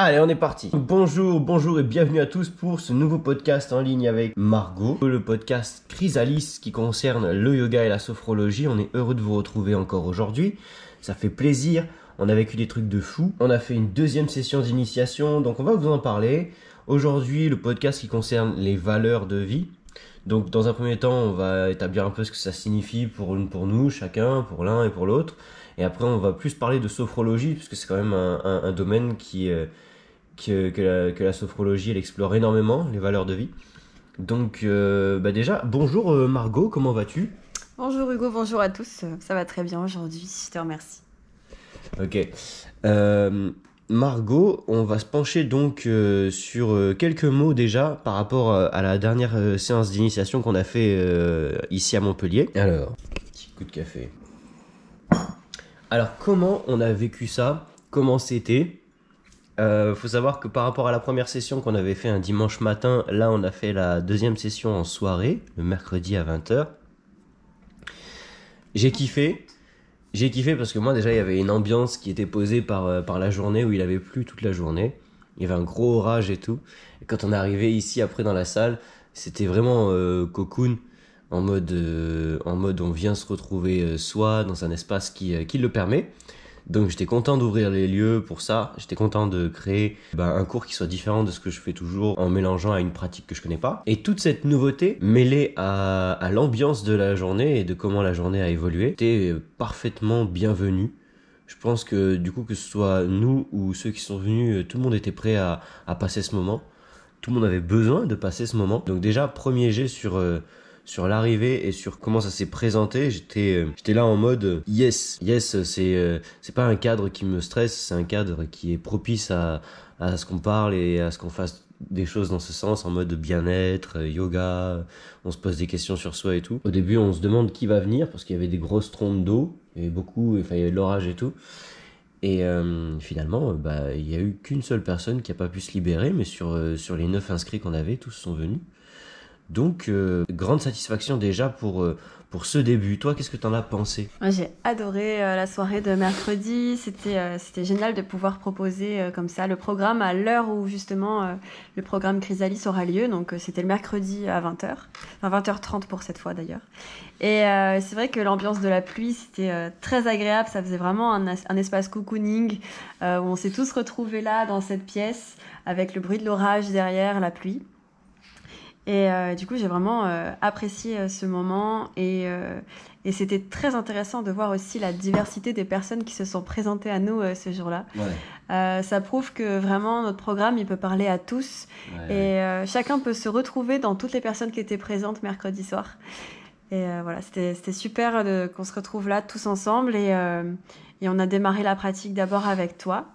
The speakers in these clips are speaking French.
Allez, on est parti. Bonjour, bonjour et bienvenue à tous pour ce nouveau podcast en ligne avec Margot, le podcast Chrysalis qui concerne le yoga et la sophrologie. On est heureux de vous retrouver encore aujourd'hui. Ça fait plaisir. On a vécu des trucs de fou. On a fait une deuxième session d'initiation, donc on va vous en parler. Aujourd'hui, le podcast qui concerne les valeurs de vie. Donc, dans un premier temps, on va établir un peu ce que ça signifie pour, pour nous, chacun, pour l'un et pour l'autre. Et après, on va plus parler de sophrologie, puisque c'est quand même un, domaine qui, que, la, sophrologie, elle explore énormément, les valeurs de vie. Donc, euh, bah déjà, bonjour euh, Margot, comment vas-tu? Bonjour Hugo, bonjour à tous. Ça va très bien aujourd'hui, je te remercie. Ok. Euh, Margot, on va se pencher donc sur quelques mots déjà par rapport à la dernière séance d'initiation qu'on a fait ici à Montpellier. Alors, petit coup de café. Alors, comment on a vécu ça? Comment c'était? Euh, faut savoir que par rapport à la première session qu'on avait fait un dimanche matin, là on a fait la deuxième session en soirée, le mercredi à 20h. J'ai kiffé. J'ai kiffé parce que moi déjà il y avait une ambiance qui était posée par, euh, par la journée où il avait plu toute la journée. Il y avait un gros orage et tout. Et quand on est arrivé ici après dans la salle, c'était vraiment euh, cocoon en mode, en mode on vient se retrouver soi dans un espace qui, qui le permet. Donc j'étais content d'ouvrir les lieux pour ça. J'étais content de créer ben, un cours qui soit différent de ce que je fais toujours en mélangeant à une pratique que je connais pas. Et toute cette nouveauté mêlée à, l'ambiance de la journée et de comment la journée a évolué était parfaitement bienvenue. Je pense que du coup que ce soit nous ou ceux qui sont venus, tout le monde était prêt à, à passer ce moment. Tout le monde avait besoin de passer ce moment. Donc déjà premier jet sur euh, sur l'arrivée et sur comment ça s'est présenté, j'étais euh, j'étais là en mode yes, yes, c'est euh, c'est pas un cadre qui me stresse, c'est un cadre qui est propice à à ce qu'on parle et à ce qu'on fasse des choses dans ce sens en mode bien-être, euh, yoga, on se pose des questions sur soi et tout. Au début, on se demande qui va venir parce qu'il y avait des grosses trompes d'eau, il y avait beaucoup, il y avait de l'orage et tout. Et finalement, bah, il n'y a eu qu'une seule personne qui n'a pas pu se libérer, mais sur, sur les neuf inscrits qu'on avait, tous sont venus. Donc, euh, grande satisfaction déjà pour, euh, pour ce début. Toi, qu'est-ce que tu en as pensé? J'ai adoré euh, la soirée de mercredi. C'était c'était génial de pouvoir proposer comme ça le programme à l'heure où justement le programme Chrysalis aura lieu. Donc, c'était le mercredi à 20h. Enfin, 20h30 pour cette fois d'ailleurs. Et c'est vrai que l'ambiance de la pluie, c'était très agréable. Ça faisait vraiment un, un espace cocooning où on s'est tous retrouvés là dans cette pièce avec le bruit de l'orage derrière, la pluie. Et euh, du coup, j'ai vraiment euh, apprécié euh, ce moment et, et c'était très intéressant de voir aussi la diversité des personnes qui se sont présentées à nous ce jour-là. ça prouve que vraiment notre programme, il peut parler à tous et chacun peut se retrouver dans toutes les personnes qui étaient présentes mercredi soir. Et voilà, c'était super qu'on se retrouve là tous ensemble et, et, on a démarré la pratique d'abord avec toi,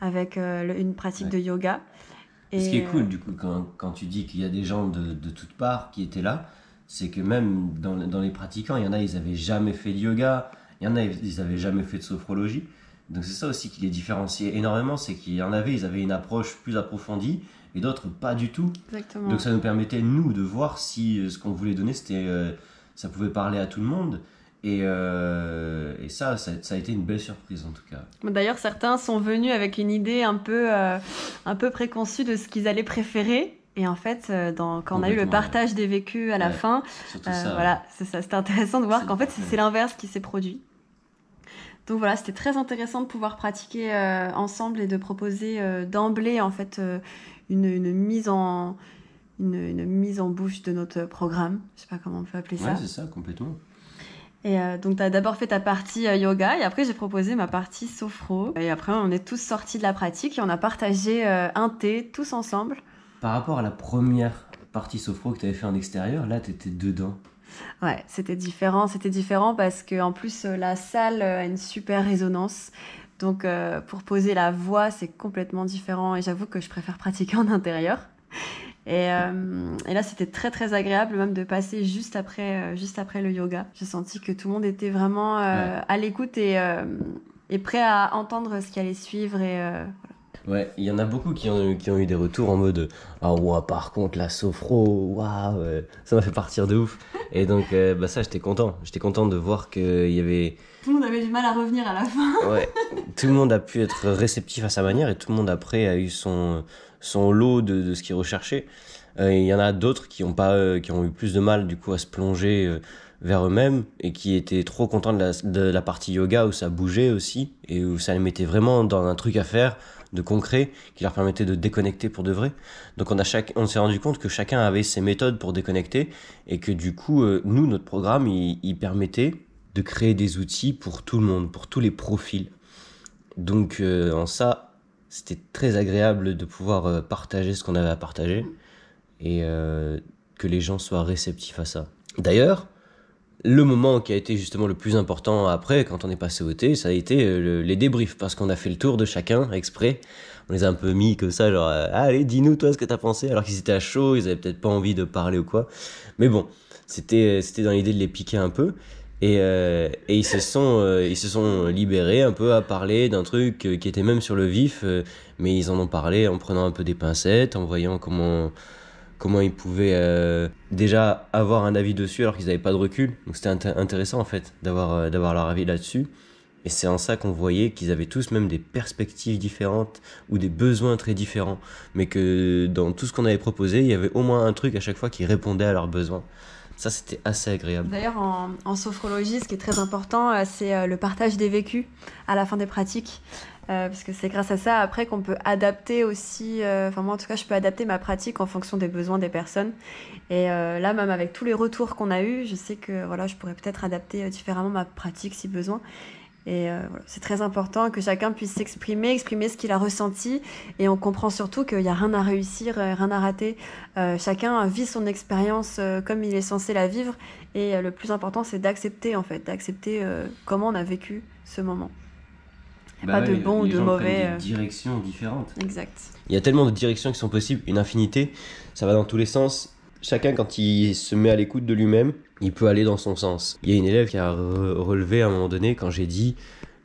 avec une pratique de yoga. Ce qui est cool, du coup, quand, quand tu dis qu'il y a des gens de, de toutes parts qui étaient là, c'est que même dans, dans, les pratiquants, il y en a, ils n'avaient jamais fait de yoga, il y en a, ils n'avaient jamais fait de sophrologie. Donc c'est ça aussi qui les différenciait énormément, c'est qu'il y en avait, ils avaient une approche plus approfondie et d'autres pas du tout. Exactement. Donc ça nous permettait, nous, de voir si euh, ce qu'on voulait donner, c'était, euh, ça pouvait parler à tout le monde. Et, euh, et ça, ça, a été une belle surprise en tout cas. D'ailleurs, certains sont venus avec une idée un peu, euh, un peu préconçue de ce qu'ils allaient préférer. Et en fait, euh, dans, quand on a eu le partage des vécus à la fin, voilà, c'est ça. C'était intéressant de voir qu'en fait, c'est l'inverse qui s'est produit. Donc voilà, c'était très intéressant de pouvoir pratiquer ensemble et de proposer d'emblée en fait une, une, mise en une, une, mise en bouche de notre programme. Je sais pas comment on peut appeler ça. Ouais, c'est ça, complètement. Et euh, donc, tu as d'abord fait ta partie euh, yoga et après, j'ai proposé ma partie sophro. Et après, on est tous sortis de la pratique et on a partagé euh, un thé tous ensemble. Par rapport à la première partie sophro que tu avais fait en extérieur, là, tu étais dedans. Ouais, c'était différent. C'était différent parce que en plus, la salle a une super résonance. Donc, pour poser la voix, c'est complètement différent. Et j'avoue que je préfère pratiquer en intérieur. Euh, et, là, c'était très très agréable même de passer juste après, euh, juste après le yoga. J'ai senti que tout le monde était vraiment euh, à l'écoute et, et, prêt à entendre ce qui allait suivre. Et, Ouais, il y en a beaucoup qui ont, qui ont eu des retours en mode Ah, ouais, par contre, la sophro, waouh, ça m'a fait partir de ouf. Et donc, euh, bah, ça, j'étais content. J'étais content de voir qu'il y avait. Tout le monde avait du mal à revenir à la fin. Ouais, tout le monde a pu être réceptif à sa manière et tout le monde après a eu son, son lot de, de ce qu'il recherchait. Euh, Il y en a d'autres qui ont pas, euh, qui ont eu plus de mal du coup à se plonger euh, vers eux-mêmes et qui étaient trop contents de la, partie yoga où ça bougeait aussi et où ça les mettait vraiment dans un truc à faire de concret qui leur permettait de déconnecter pour de vrai. Donc on a chaque, on s'est rendu compte que chacun avait ses méthodes pour déconnecter et que du coup nous notre programme il, permettait de créer des outils pour tout le monde, pour tous les profils. Donc en ça c'était très agréable de pouvoir euh, partager ce qu'on avait à partager et euh, que les gens soient réceptifs à ça. D'ailleurs, le moment qui a été justement le plus important après, quand on est passé au thé, ça a été euh, le- les débriefs, parce qu'on a fait le tour de chacun exprès. On les a un peu mis comme ça, genre, allez, dis-nous toi ce que t'as pensé, alors qu'ils étaient à chaud, ils avaient peut-être pas envie de parler ou quoi. Mais bon, c'était dans l'idée de les piquer un peu. Et, euh, et ils, se sont, euh, ils se sont libérés un peu à parler d'un truc euh, qui était même sur le vif, mais ils en ont parlé en prenant un peu des pincettes, en voyant comment, comment ils pouvaient déjà avoir un avis dessus alors qu'ils n'avaient pas de recul. Donc c'était inté- intéressant en fait d'avoir d'avoir leur avis là-dessus. Et c'est en ça qu'on voyait qu'ils avaient tous même des perspectives différentes ou des besoins très différents. Mais que dans tout ce qu'on avait proposé, il y avait au moins un truc à chaque fois qui répondait à leurs besoins. Ça, c'était assez agréable. D'ailleurs, en, sophrologie, ce qui est très important, euh, c'est euh, le partage des vécus à la fin des pratiques. Euh, parce que c'est grâce à ça, après, qu'on peut adapter aussi. Enfin, moi, en tout cas, je peux adapter ma pratique en fonction des besoins des personnes. Et là, même avec tous les retours qu'on a eus, je sais que voilà, je pourrais peut-être adapter différemment ma pratique si besoin. Et euh, voilà, c'est très important que chacun puisse s'exprimer, exprimer ce qu'il a ressenti. Et on comprend surtout qu'il n'y a rien à réussir, euh, rien à rater. Euh, chacun vit son expérience euh, comme il est censé la vivre. Et euh, le plus important, c'est d'accepter, en fait, d'accepter euh, comment on a vécu ce moment. Il n'y a pas de bon ou de mauvais. euh, directions différentes. Exact. Il y a tellement de directions qui sont possibles, une infinité, ça va dans tous les sens. Chacun, quand il se met à l'écoute de lui-même, il peut aller dans son sens. Il y a une élève qui a re- relevé à un moment donné quand j'ai dit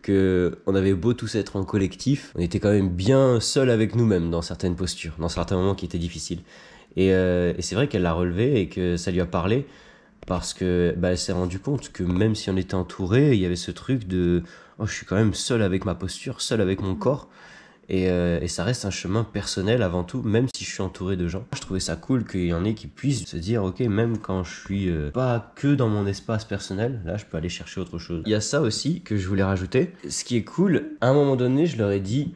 que on avait beau tous être en collectif, on était quand même bien seul avec nous-mêmes dans certaines postures, dans certains moments qui étaient difficiles. Et, euh, et c'est vrai qu'elle l'a relevé et que ça lui a parlé parce que bah, elle s'est rendue compte que même si on était entouré, il y avait ce truc de oh, je suis quand même seul avec ma posture, seul avec mon corps. Et, euh, et ça reste un chemin personnel avant tout, même si je suis entouré de gens. Je trouvais ça cool qu'il y en ait qui puissent se dire, ok, même quand je suis euh, pas que dans mon espace personnel, là, je peux aller chercher autre chose. Il y a ça aussi que je voulais rajouter. Ce qui est cool, à un moment donné, je leur ai dit,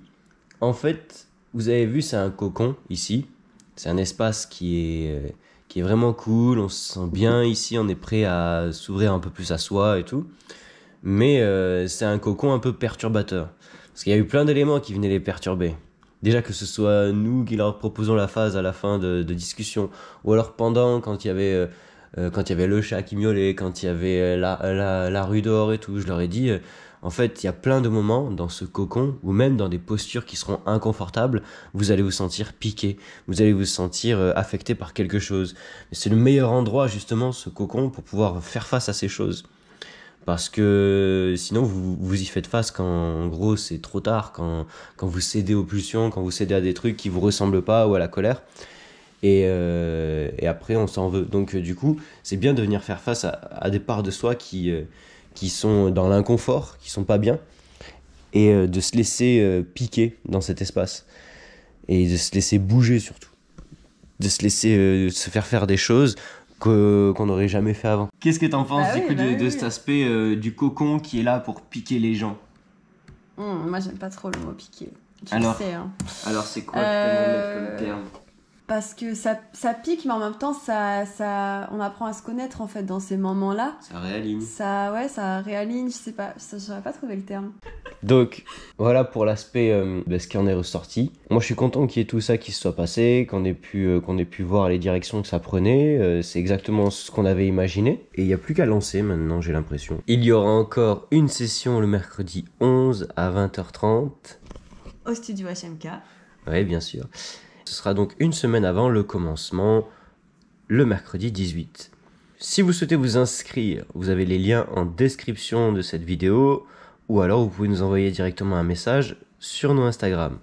en fait, vous avez vu, c'est un cocon ici. C'est un espace qui est, euh, qui est vraiment cool. On se sent bien ici. On est prêt à s'ouvrir un peu plus à soi et tout. Mais c'est un cocon un peu perturbateur. Parce qu'il y a eu plein d'éléments qui venaient les perturber. Déjà que ce soit nous qui leur proposons la phase à la fin de, discussion, ou alors pendant, quand il y avait, euh, euh, quand il y avait le chat qui miaulait, quand il y avait euh, la, rue dehors et tout, je leur ai dit, en fait, il y a plein de moments dans ce cocon, ou même dans des postures qui seront inconfortables, vous allez vous sentir piqué, vous allez vous sentir affecté par quelque chose. Et c'est le meilleur endroit, justement, ce cocon, pour pouvoir faire face à ces choses. Parce que sinon, vous, vous y faites face quand, en gros, c'est trop tard, quand, quand vous cédez aux pulsions, quand vous cédez à des trucs qui vous ressemblent pas ou à la colère. Et, euh, après, on s'en veut. Donc, euh, du coup, c'est bien de venir faire face à, des parts de soi qui, euh, qui sont dans l'inconfort, qui sont pas bien, et de se laisser piquer dans cet espace. Et de se laisser bouger surtout. De se laisser se faire faire des choses qu'on n'aurait jamais fait avant. Qu'est-ce que t'en penses Bah du oui, coup bah de, oui, de oui. cet aspect euh, du cocon qui est là pour piquer les gens? Hum, moi, j'aime pas trop le mot piqué. Tu Alors, le sais, hein. Alors c'est quoi mettre comme terme? Parce que ça, ça pique, mais en même temps, ça, ça, on apprend à se connaître, en fait, dans ces moments-là. Ça réaligne. Ça, ouais, ça réaligne, je sais pas, ça, j'aurais pas trouvé le terme. Donc voilà pour l'aspect euh, de ce qui en est ressorti. Moi je suis content qu'il y ait tout ça qui se soit passé, qu'on ait pu euh, qu'on ait pu voir les directions que ça prenait. Euh, c'est exactement ce qu'on avait imaginé. Et il n'y a plus qu'à lancer maintenant, j'ai l'impression. Il y aura encore une session le mercredi 11 à 20h30. Au studio HMK. Oui, bien sûr. Ce sera donc une semaine avant le commencement, le mercredi 18. Si vous souhaitez vous inscrire, vous avez les liens en description de cette vidéo, ou alors vous pouvez nous envoyer directement un message sur nos Instagram.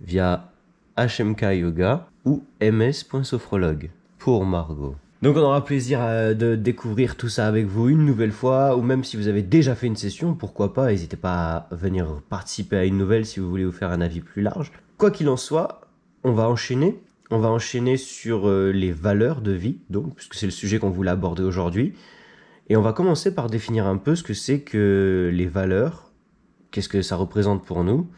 via HMK Yoga ou ms.sophrologue pour Margot. Donc on aura plaisir à- de découvrir tout ça avec vous une nouvelle fois, ou même si vous avez déjà fait une session, pourquoi pas, n'hésitez pas à venir participer à une nouvelle si vous voulez vous faire un avis plus large. Quoi qu'il en soit, on va enchaîner. On va enchaîner sur euh, les valeurs de vie, donc, puisque c'est le sujet qu'on voulait aborder aujourd'hui. Et on va commencer par définir un peu ce que c'est que les valeurs, qu'est-ce que ça représente pour nous?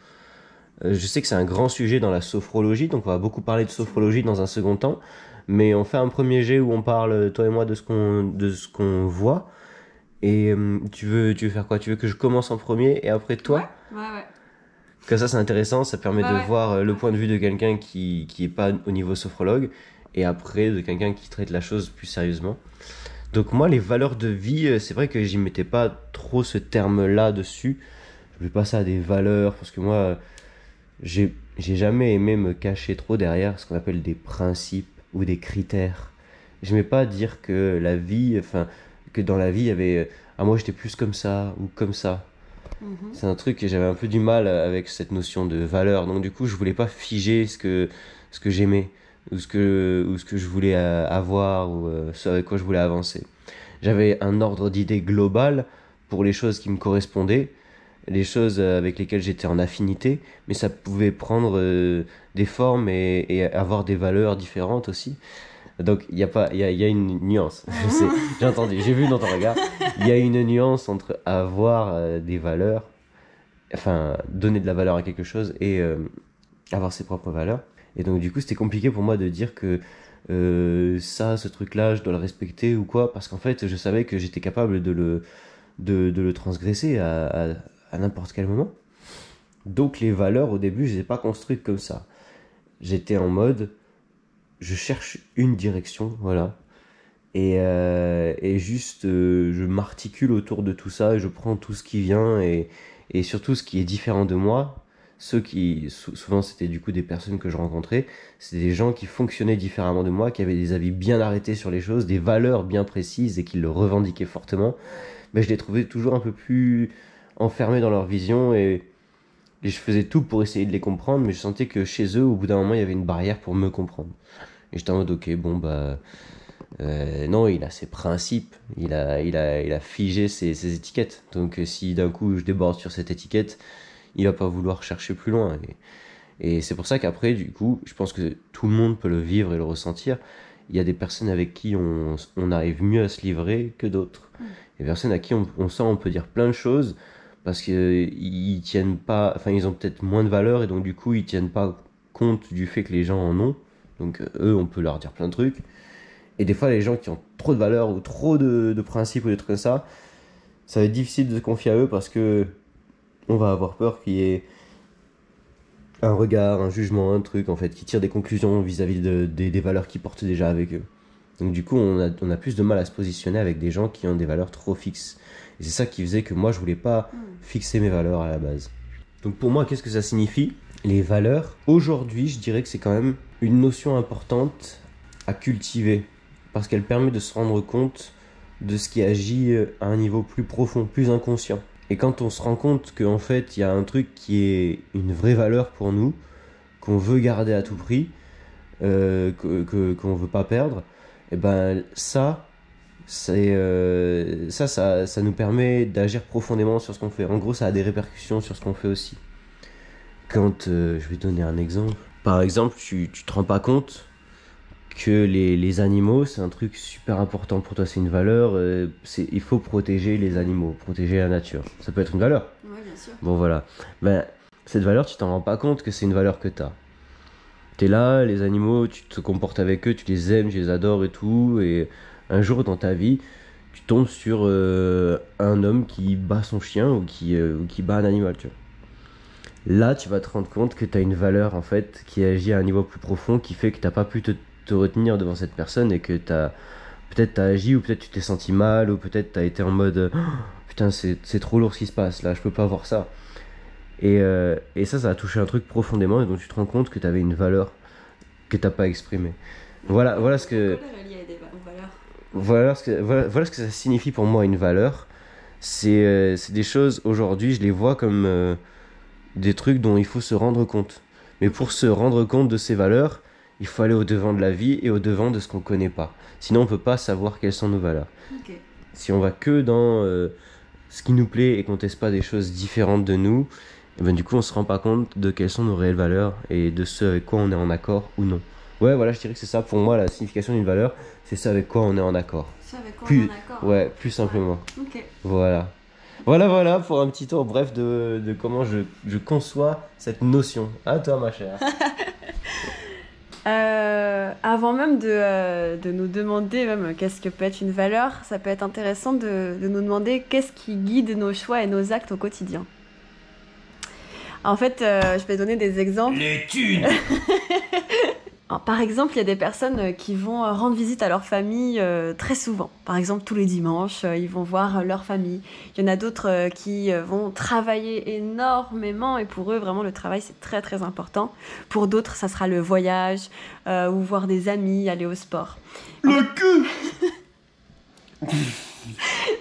Euh, je sais que c'est un grand sujet dans la sophrologie, donc on va beaucoup parler de sophrologie dans un second temps. Mais on fait un premier jet où on parle, toi et moi, de ce qu'on, de ce qu'on voit. Et euh, tu, veux, tu veux faire quoi? Tu veux que je commence en premier et après toi? Ouais, ouais. Comme ça, c'est intéressant, ça permet Ouais, de ouais. voir euh, le point de vue de quelqu'un qui qui est pas au niveau sophrologue et après de quelqu'un qui traite la chose plus sérieusement. Donc moi, les valeurs de vie, euh, c'est vrai que j'y mettais pas trop ce terme-là dessus. Je vais passer à des valeurs parce que moi, j'ai j'ai jamais aimé me cacher trop derrière ce qu'on appelle des principes ou des critères. J'aimais pas dire que la vie, enfin, que dans la vie, il y avait, euh, ah moi j'étais plus comme ça ou comme ça. Mhm. C'est un truc que j'avais un peu du mal avec cette notion de valeur. Donc du coup, je voulais pas figer ce que ce que j'aimais ou ce que ou ce que je voulais euh, avoir ou euh, ce avec quoi je voulais avancer. J'avais un ordre d'idées global pour les choses qui me correspondaient, les choses euh, avec lesquelles j'étais en affinité, mais ça pouvait prendre des formes et avoir des valeurs différentes aussi. Donc il y a pas il y y a une nuance. J'ai entendu, j'ai vu dans ton regard. Il y a une nuance entre avoir euh, des valeurs, enfin donner de la valeur à quelque chose et euh, avoir ses propres valeurs. Et donc du coup c'était compliqué pour moi de dire que euh, ça, ce truc-là, je dois le respecter ou quoi, parce qu'en fait je savais que j'étais capable de le, de, de le transgresser à, à, à n'importe quel moment. Donc les valeurs au début je les ai pas construites comme ça. J'étais en mode je cherche une direction, voilà. Et, euh, et juste, euh, je m'articule autour de tout ça, je prends tout ce qui vient, et, et surtout ce qui est différent de moi. Ceux qui, sou- souvent c'était du coup des personnes que je rencontrais, c'était des gens qui fonctionnaient différemment de moi, qui avaient des avis bien arrêtés sur les choses, des valeurs bien précises, et qui le revendiquaient fortement. Mais je les trouvais toujours un peu plus enfermés dans leur vision, et, et je faisais tout pour essayer de les comprendre, mais je sentais que chez eux, au bout d'un moment, il y avait une barrière pour me comprendre. Et j'étais en mode, ok, bon, bah. euh, non, il a ses principes, il a, il a, il a figé ses, ses étiquettes. Donc, euh, si d'un coup je déborde sur cette étiquette, il va pas vouloir chercher plus loin. Et, et c'est pour ça qu'après, du coup, je pense que tout le monde peut le vivre et le ressentir. Il y a des personnes avec qui on, on arrive mieux à se livrer que d'autres. Il y a des personnes à qui on, on sent on peut dire plein de choses parce qu'ils tiennent pas, enfin, ils ont peut-être moins de valeur et donc, du coup, ils tiennent pas compte du fait que les gens en ont. Donc, eux, on peut leur dire plein de trucs. Et des fois, les gens qui ont trop de valeur ou trop de, principes ou des trucs comme ça, ça va être difficile de se confier à eux parce que on va avoir peur qu'il y ait un regard, un jugement, un truc en fait, qui tire des conclusions vis-à-vis de, des- valeurs qu'ils portent déjà avec eux. Donc du coup, on a plus de mal à se positionner avec des gens qui ont des valeurs trop fixes. Et c'est ça qui faisait que moi, je voulais pas fixer mes valeurs à la base. Donc pour moi, qu'est-ce que ça signifie? Les valeurs, aujourd'hui, je dirais que c'est quand même une notion importante à cultiver parce qu'elle permet de se rendre compte de ce qui agit euh, à un niveau plus profond, plus inconscient. Et quand on se rend compte qu'en fait, il y a un truc qui est une vraie valeur pour nous, qu'on veut garder à tout prix, euh, que, qu'on veut pas perdre, et ben ça, c'est euh, ça, ça, ça nous permet d'agir profondément sur ce qu'on fait. En gros, ça a des répercussions sur ce qu'on fait aussi. Quand, euh, je vais donner un exemple. Par exemple, tu, tu te rends pas compte que les, les animaux, c'est un truc super important pour toi, c'est une valeur. euh, c'est, il faut protéger les animaux, protéger la nature. Ça peut être une valeur. Ouais, bien sûr. Bon voilà. Ben, cette valeur, tu t'en rends pas compte que c'est une valeur que t'as. T'es là, les animaux, tu te comportes avec eux, tu les aimes, tu les adores et tout. Et un jour dans ta vie, tu tombes sur euh, un homme qui bat son chien ou qui, euh, qui bat un animal, tu vois. Là, tu vas te rendre compte que t'as une valeur en fait qui agit à un niveau plus profond qui fait que t'as pas pu te, te retenir devant cette personne et que t'as peut-être t'as agi ou peut-être tu t'es senti mal ou peut-être t'as été en mode Oh, putain c'est c'est trop lourd ce qui se passe là je peux pas voir ça et, euh, et ça ça a touché un truc profondément et donc tu te rends compte que t'avais une valeur que t'as pas exprimée voilà voilà ce que voilà ce que voilà, voilà ce que ça signifie pour moi une valeur c'est euh, des choses aujourd'hui je les vois comme euh, des trucs dont il faut se rendre compte Mais pour se rendre compte de ces valeurs, il faut aller au-devant de la vie et au-devant de ce qu'on connaît pas. Sinon, on peut pas savoir quelles sont nos valeurs. Si on va que dans euh, ce qui nous plaît et qu'on teste pas des choses différentes de nous, eh ben, du coup, on se rend pas compte de quelles sont nos réelles valeurs et de ce avec quoi on est en accord ou non. Ouais, voilà, je dirais que c'est ça pour moi la signification d'une valeur, c'est ça avec quoi on est en accord. C'est avec quoi Plus- on est en accord Ouais, plus simplement. Ok. Voilà. Voilà, voilà, pour un petit tour bref de, de comment je, je conçois cette notion. À toi, ma chère. Euh, avant même de, euh, de nous demander même qu'est-ce que peut être une valeur, ça peut être intéressant de, de nous demander qu'est-ce qui guide nos choix et nos actes au quotidien. En fait, euh, je vais donner des exemples. Les thunes Par exemple, il y a des personnes euh, qui vont euh, rendre visite à leur famille euh, très souvent. Par exemple, tous les dimanches, ils vont voir leur famille. Il y en a d'autres qui vont travailler énormément et pour eux, vraiment, le travail, c'est très très important. Pour d'autres, ça sera le voyage euh, ou voir des amis, aller au sport. Le cul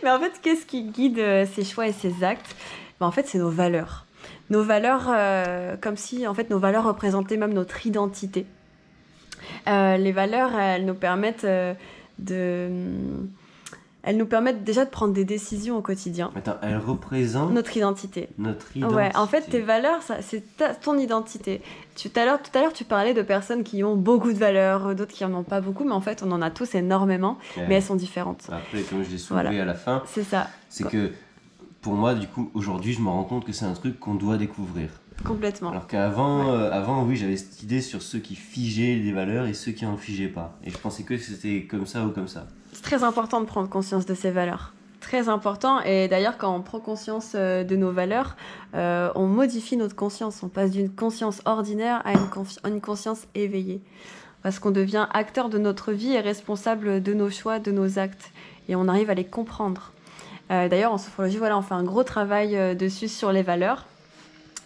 Mais en fait, qu'est-ce qui guide ces choix et ces actes? Ben, En fait, c'est nos valeurs. Nos valeurs, euh, comme si en fait nos valeurs représentaient même notre identité. Euh, les valeurs, elles nous permettent euh, de, elles nous permettent déjà de prendre des décisions au quotidien. Attends, elle représente Notre identité. notre identité. Ouais, en fait, tes valeurs, c'est ton identité. Tu, tout à l'heure, tout à l'heure, tu parlais de personnes qui ont beaucoup de valeurs, d'autres qui en ont pas beaucoup, mais en fait, on en a tous énormément, Ouais. mais elles sont différentes. Après, comme je l'ai soulevé Voilà. à la fin, C'est ça, c'est que pour moi, du coup, aujourd'hui, je me rends compte que c'est un truc qu'on doit découvrir. Complètement. Alors qu'avant, euh, avant, oui, j'avais cette idée sur ceux qui figeaient les valeurs et ceux qui en figeaient pas. Et je pensais que c'était comme ça ou comme ça. C'est très important de prendre conscience de ces valeurs. Très important. Et d'ailleurs, quand on prend conscience euh, de nos valeurs, euh, on modifie notre conscience. On passe d'une conscience ordinaire à une, confi- à une conscience éveillée. Parce qu'on devient acteur de notre vie et responsable de nos choix, de nos actes. Et on arrive à les comprendre. Euh, d'ailleurs, en sophrologie, voilà, on fait un gros travail dessus sur les valeurs.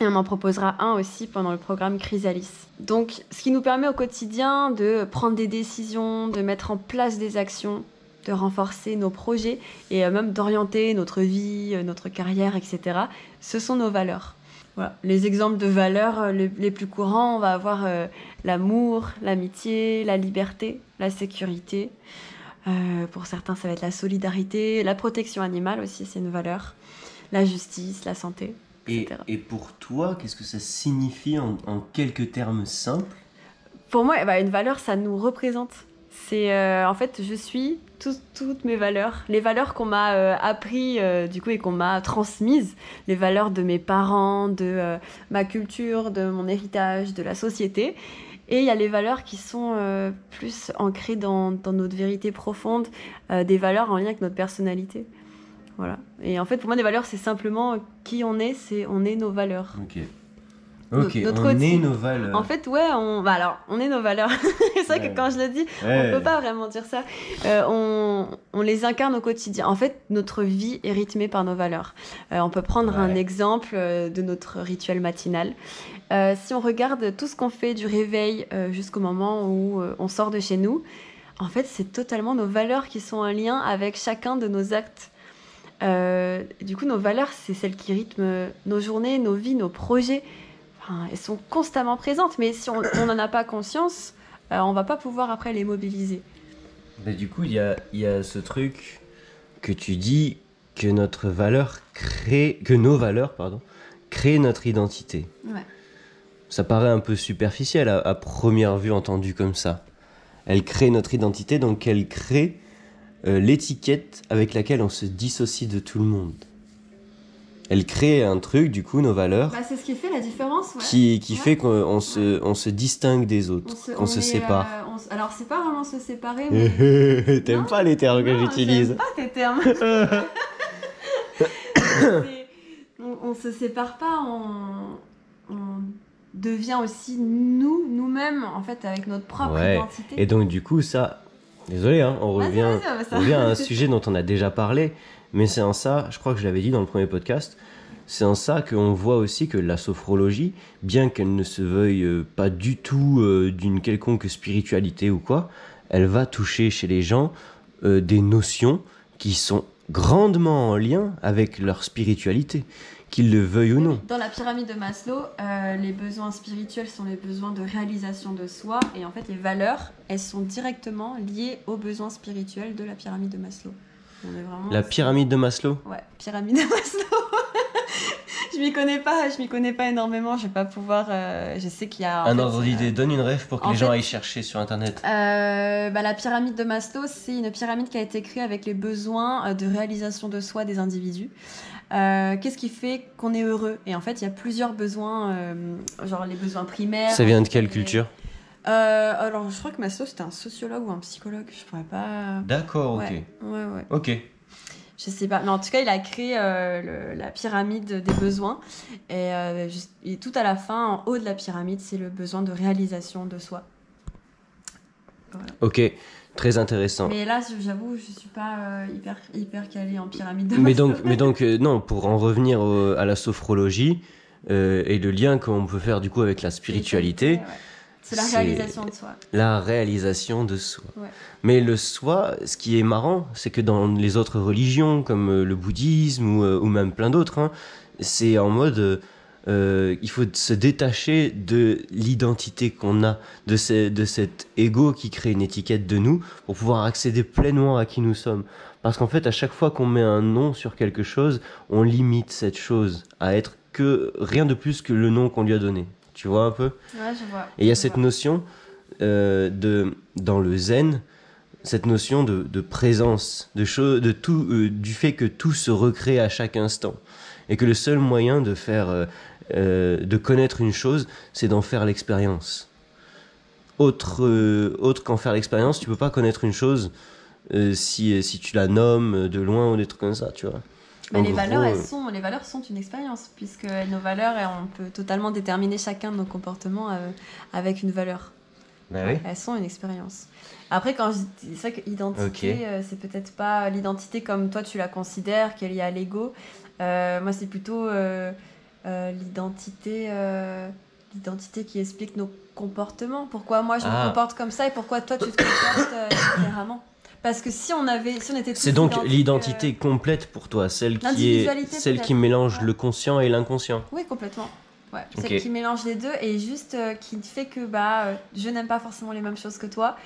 Et on en proposera un aussi pendant le programme Chrysalis. Donc, ce qui nous permet au quotidien de prendre des décisions, de mettre en place des actions, de renforcer nos projets et euh, même d'orienter notre vie, euh, notre carrière, etc. Ce sont nos valeurs. Les exemples de valeurs euh, les, plus courants, on va avoir l'amour, l'amitié, la liberté, la sécurité. Pour certains, ça va être la solidarité, la protection animale aussi, c'est une valeur. La justice, la santé. Et, pour toi, qu'est-ce que ça signifie en, en quelques termes simples Pour moi, eh ben, une valeur, ça nous représente. C'est euh, en fait, je suis tout- toutes mes valeurs, les valeurs qu'on m'a euh, appris euh, du coup et qu'on m'a transmises, les valeurs de mes parents, de euh, ma culture, de mon héritage, de la société. Et il y a les valeurs qui sont plus ancrées dans, dans notre vérité profonde, des valeurs en lien avec notre personnalité. Voilà. Et en fait, pour moi, des valeurs, c'est simplement qui on est, c'est on est nos valeurs. Ok. Ok, on est nos valeurs. En fait, ouais, on, bah alors, on est nos valeurs. c'est vrai Ouais. que quand je le dis, Ouais. on peut pas vraiment dire ça. Euh, on, on les incarne au quotidien. En fait, notre vie est rythmée par nos valeurs. Euh, on peut prendre un exemple euh, de notre rituel matinal. Euh, si on regarde tout ce qu'on fait du réveil jusqu'au moment où on sort de chez nous, en fait, c'est totalement nos valeurs qui sont en lien avec chacun de nos actes. Euh, du coup, nos valeurs, c'est celles qui rythment nos journées, nos vies, nos projets. Enfin, elles sont constamment présentes, mais si on n'en a pas conscience, euh, on va pas pouvoir après les mobiliser. Mais du coup, il y a, il y a ce truc que tu dis que notre valeur crée, que nos valeurs, pardon, créent notre identité. Ouais. Ça paraît un peu superficiel à, à première vue entendu comme ça. Elle crée notre identité, donc elle crée euh, l'étiquette avec laquelle on se dissocie de tout le monde. Elle crée un truc, du coup, nos valeurs, Bah, c'est ce qui fait la différence. Ouais. qui, qui Ouais. fait qu'on on se, on se distingue des autres, qu'on se, est, sépare. euh, on se- alors, c'est pas vraiment se séparer, mais. T'aimes pas les termes que j'utilise j'aime pas tes termes. On, on se sépare pas, on, on devient aussi nous, nous-mêmes, en fait, avec notre propre Ouais. identité. Et donc du coup ça, désolé, hein, on revient à un sujet dont on a déjà parlé, mais c'est en ça, je crois que je l'avais dit dans le premier podcast, c'est en ça qu'on voit aussi que la sophrologie, bien qu'elle ne se veuille euh, pas du tout euh, d'une quelconque spiritualité ou quoi, elle va toucher chez les gens euh, des notions qui sont grandement en lien avec leur spiritualité, qu'ils le veuillent ou non. Dans la pyramide de Maslow, euh, les besoins spirituels sont les besoins de réalisation de soi et en fait les valeurs, elles sont directement liées aux besoins spirituels de la pyramide de Maslow. On est vraiment- La pyramide de Maslow Ouais, pyramide de Maslow. je m'y connais pas, je m'y connais pas énormément. Je vais pas pouvoir. euh, je sais qu'il y a. Un fait, ordre euh, d'idée, donne une rêve pour que les gens aillent chercher sur internet. euh, bah, la pyramide de Maslow, c'est une pyramide qui a été créée avec les besoins euh, de réalisation de soi des individus. Euh, Qu'est-ce qui fait qu'on est heureux? Et en fait, il y a plusieurs besoins, euh, genre les besoins primaires. Ça vient de quelle culture? Euh, Alors, je crois que Maslow, c'était un sociologue ou un psychologue. Je pourrais pas. D'accord, ok. Ouais, ouais. Ok. Je sais pas, mais en tout cas, il a créé le- la pyramide des besoins. Et, juste- et tout à la fin, en haut de la pyramide, c'est le besoin de réalisation de soi. Ok, très intéressant. Mais là, j'avoue, je suis pas euh, hyper, hyper calée en pyramide de Mais donc, mais donc euh, non, pour en revenir au- à la sophrologie euh, et le lien qu'on peut faire du coup avec la spiritualité, Ouais. C'est la réalisation de soi. la réalisation de soi. Ouais. Mais le soi, ce qui est marrant, c'est que dans les autres religions, comme le bouddhisme ou, ou même plein d'autres, hein, c'est en mode, euh, il faut se détacher de l'identité qu'on a, de, ce- de cet ego qui crée une étiquette de nous, pour pouvoir accéder pleinement à qui nous sommes. Parce qu'en fait, à chaque fois qu'on met un nom sur quelque chose, on limite cette chose à être que rien de plus que le nom qu'on lui a donné. Tu vois un peu? Ouais, je vois. et il y a cette vois. notion euh, de dans le zen, cette notion de, de présence, de de tout, euh, du fait que tout se recrée à chaque instant, et que le seul moyen de faire, euh, euh, de connaître une chose, c'est d'en faire l'expérience. Autre, euh, autre qu'en faire l'expérience, tu peux pas connaître une chose euh, si, si tu la nommes de loin ou des trucs comme ça, tu vois. Mais En les gros, valeurs, elles sont, les valeurs sont une expérience, puisque nos valeurs, on peut totalement déterminer chacun de nos comportements avec une valeur. bah oui. Elles sont une expérience. Après, quand je dis c'est vrai que identité, Ok. euh, c'est peut-être pas l'identité comme toi tu la considères, qu'elle est liée à l'ego. Euh, moi, c'est plutôt euh, euh, l'identité, l'identité qui explique nos comportements. Pourquoi moi je Ah. me comporte comme ça et pourquoi toi tu te comportes euh, différemment? Parce que si on avait, si on était tous C'est donc l'identité complète pour toi, celle qui est celle qui mélange Ouais. le conscient et l'inconscient. Oui, complètement. Ouais, celle qui mélange les deux et juste euh, qui fait que bah je n'aime pas forcément les mêmes choses que toi.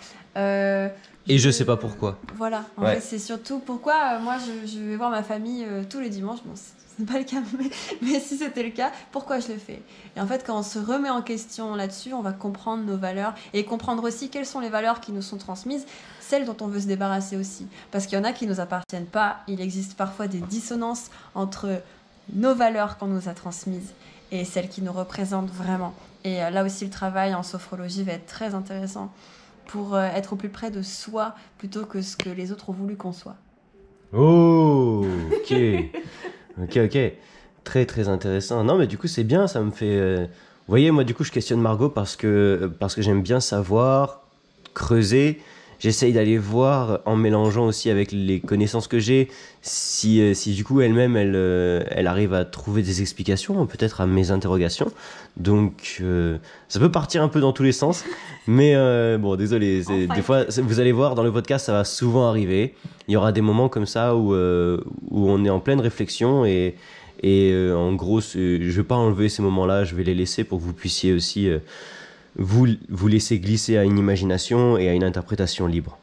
Et je sais pas pourquoi. Voilà, en Ouais. fait, c'est surtout pourquoi euh, moi je, je vais voir ma famille euh, tous les dimanches. Bon, c'est c'est pas le cas, mais, mais si c'était le cas, pourquoi je le fais? Et en fait, quand on se remet en question là-dessus, on va comprendre nos valeurs et comprendre aussi quelles sont les valeurs qui nous sont transmises, celles dont on veut se débarrasser aussi. Parce qu'il y en a qui nous appartiennent pas. Il existe parfois des dissonances entre nos valeurs qu'on nous a transmises et celles qui nous représentent vraiment. Et euh, là aussi, le travail en sophrologie va être très intéressant pour euh, être au plus près de soi plutôt que ce que les autres ont voulu qu'on soit. Oh, ok. ok, ok. Très, très intéressant. Non, mais du coup, c'est bien, ça me fait... euh, Vous voyez, moi, du coup, je questionne Margot parce que, parce que j'aime bien savoir, creuser. J'essaye d'aller voir, en mélangeant aussi avec les connaissances que j'ai, si, euh, si du coup, elle-même, elle, euh, elle arrive à trouver des explications, peut-être à mes interrogations. Donc, euh, ça peut partir un peu dans tous les sens. Mais euh, bon, désolé, Enfin. des fois, vous allez voir, dans le podcast, ça va souvent arriver. Il y aura des moments comme ça où, euh, où on est en pleine réflexion et, et en gros, je vais pas enlever ces moments-là, je vais les laisser pour que vous puissiez aussi vous, vous laisser glisser à une imagination et à une interprétation libre.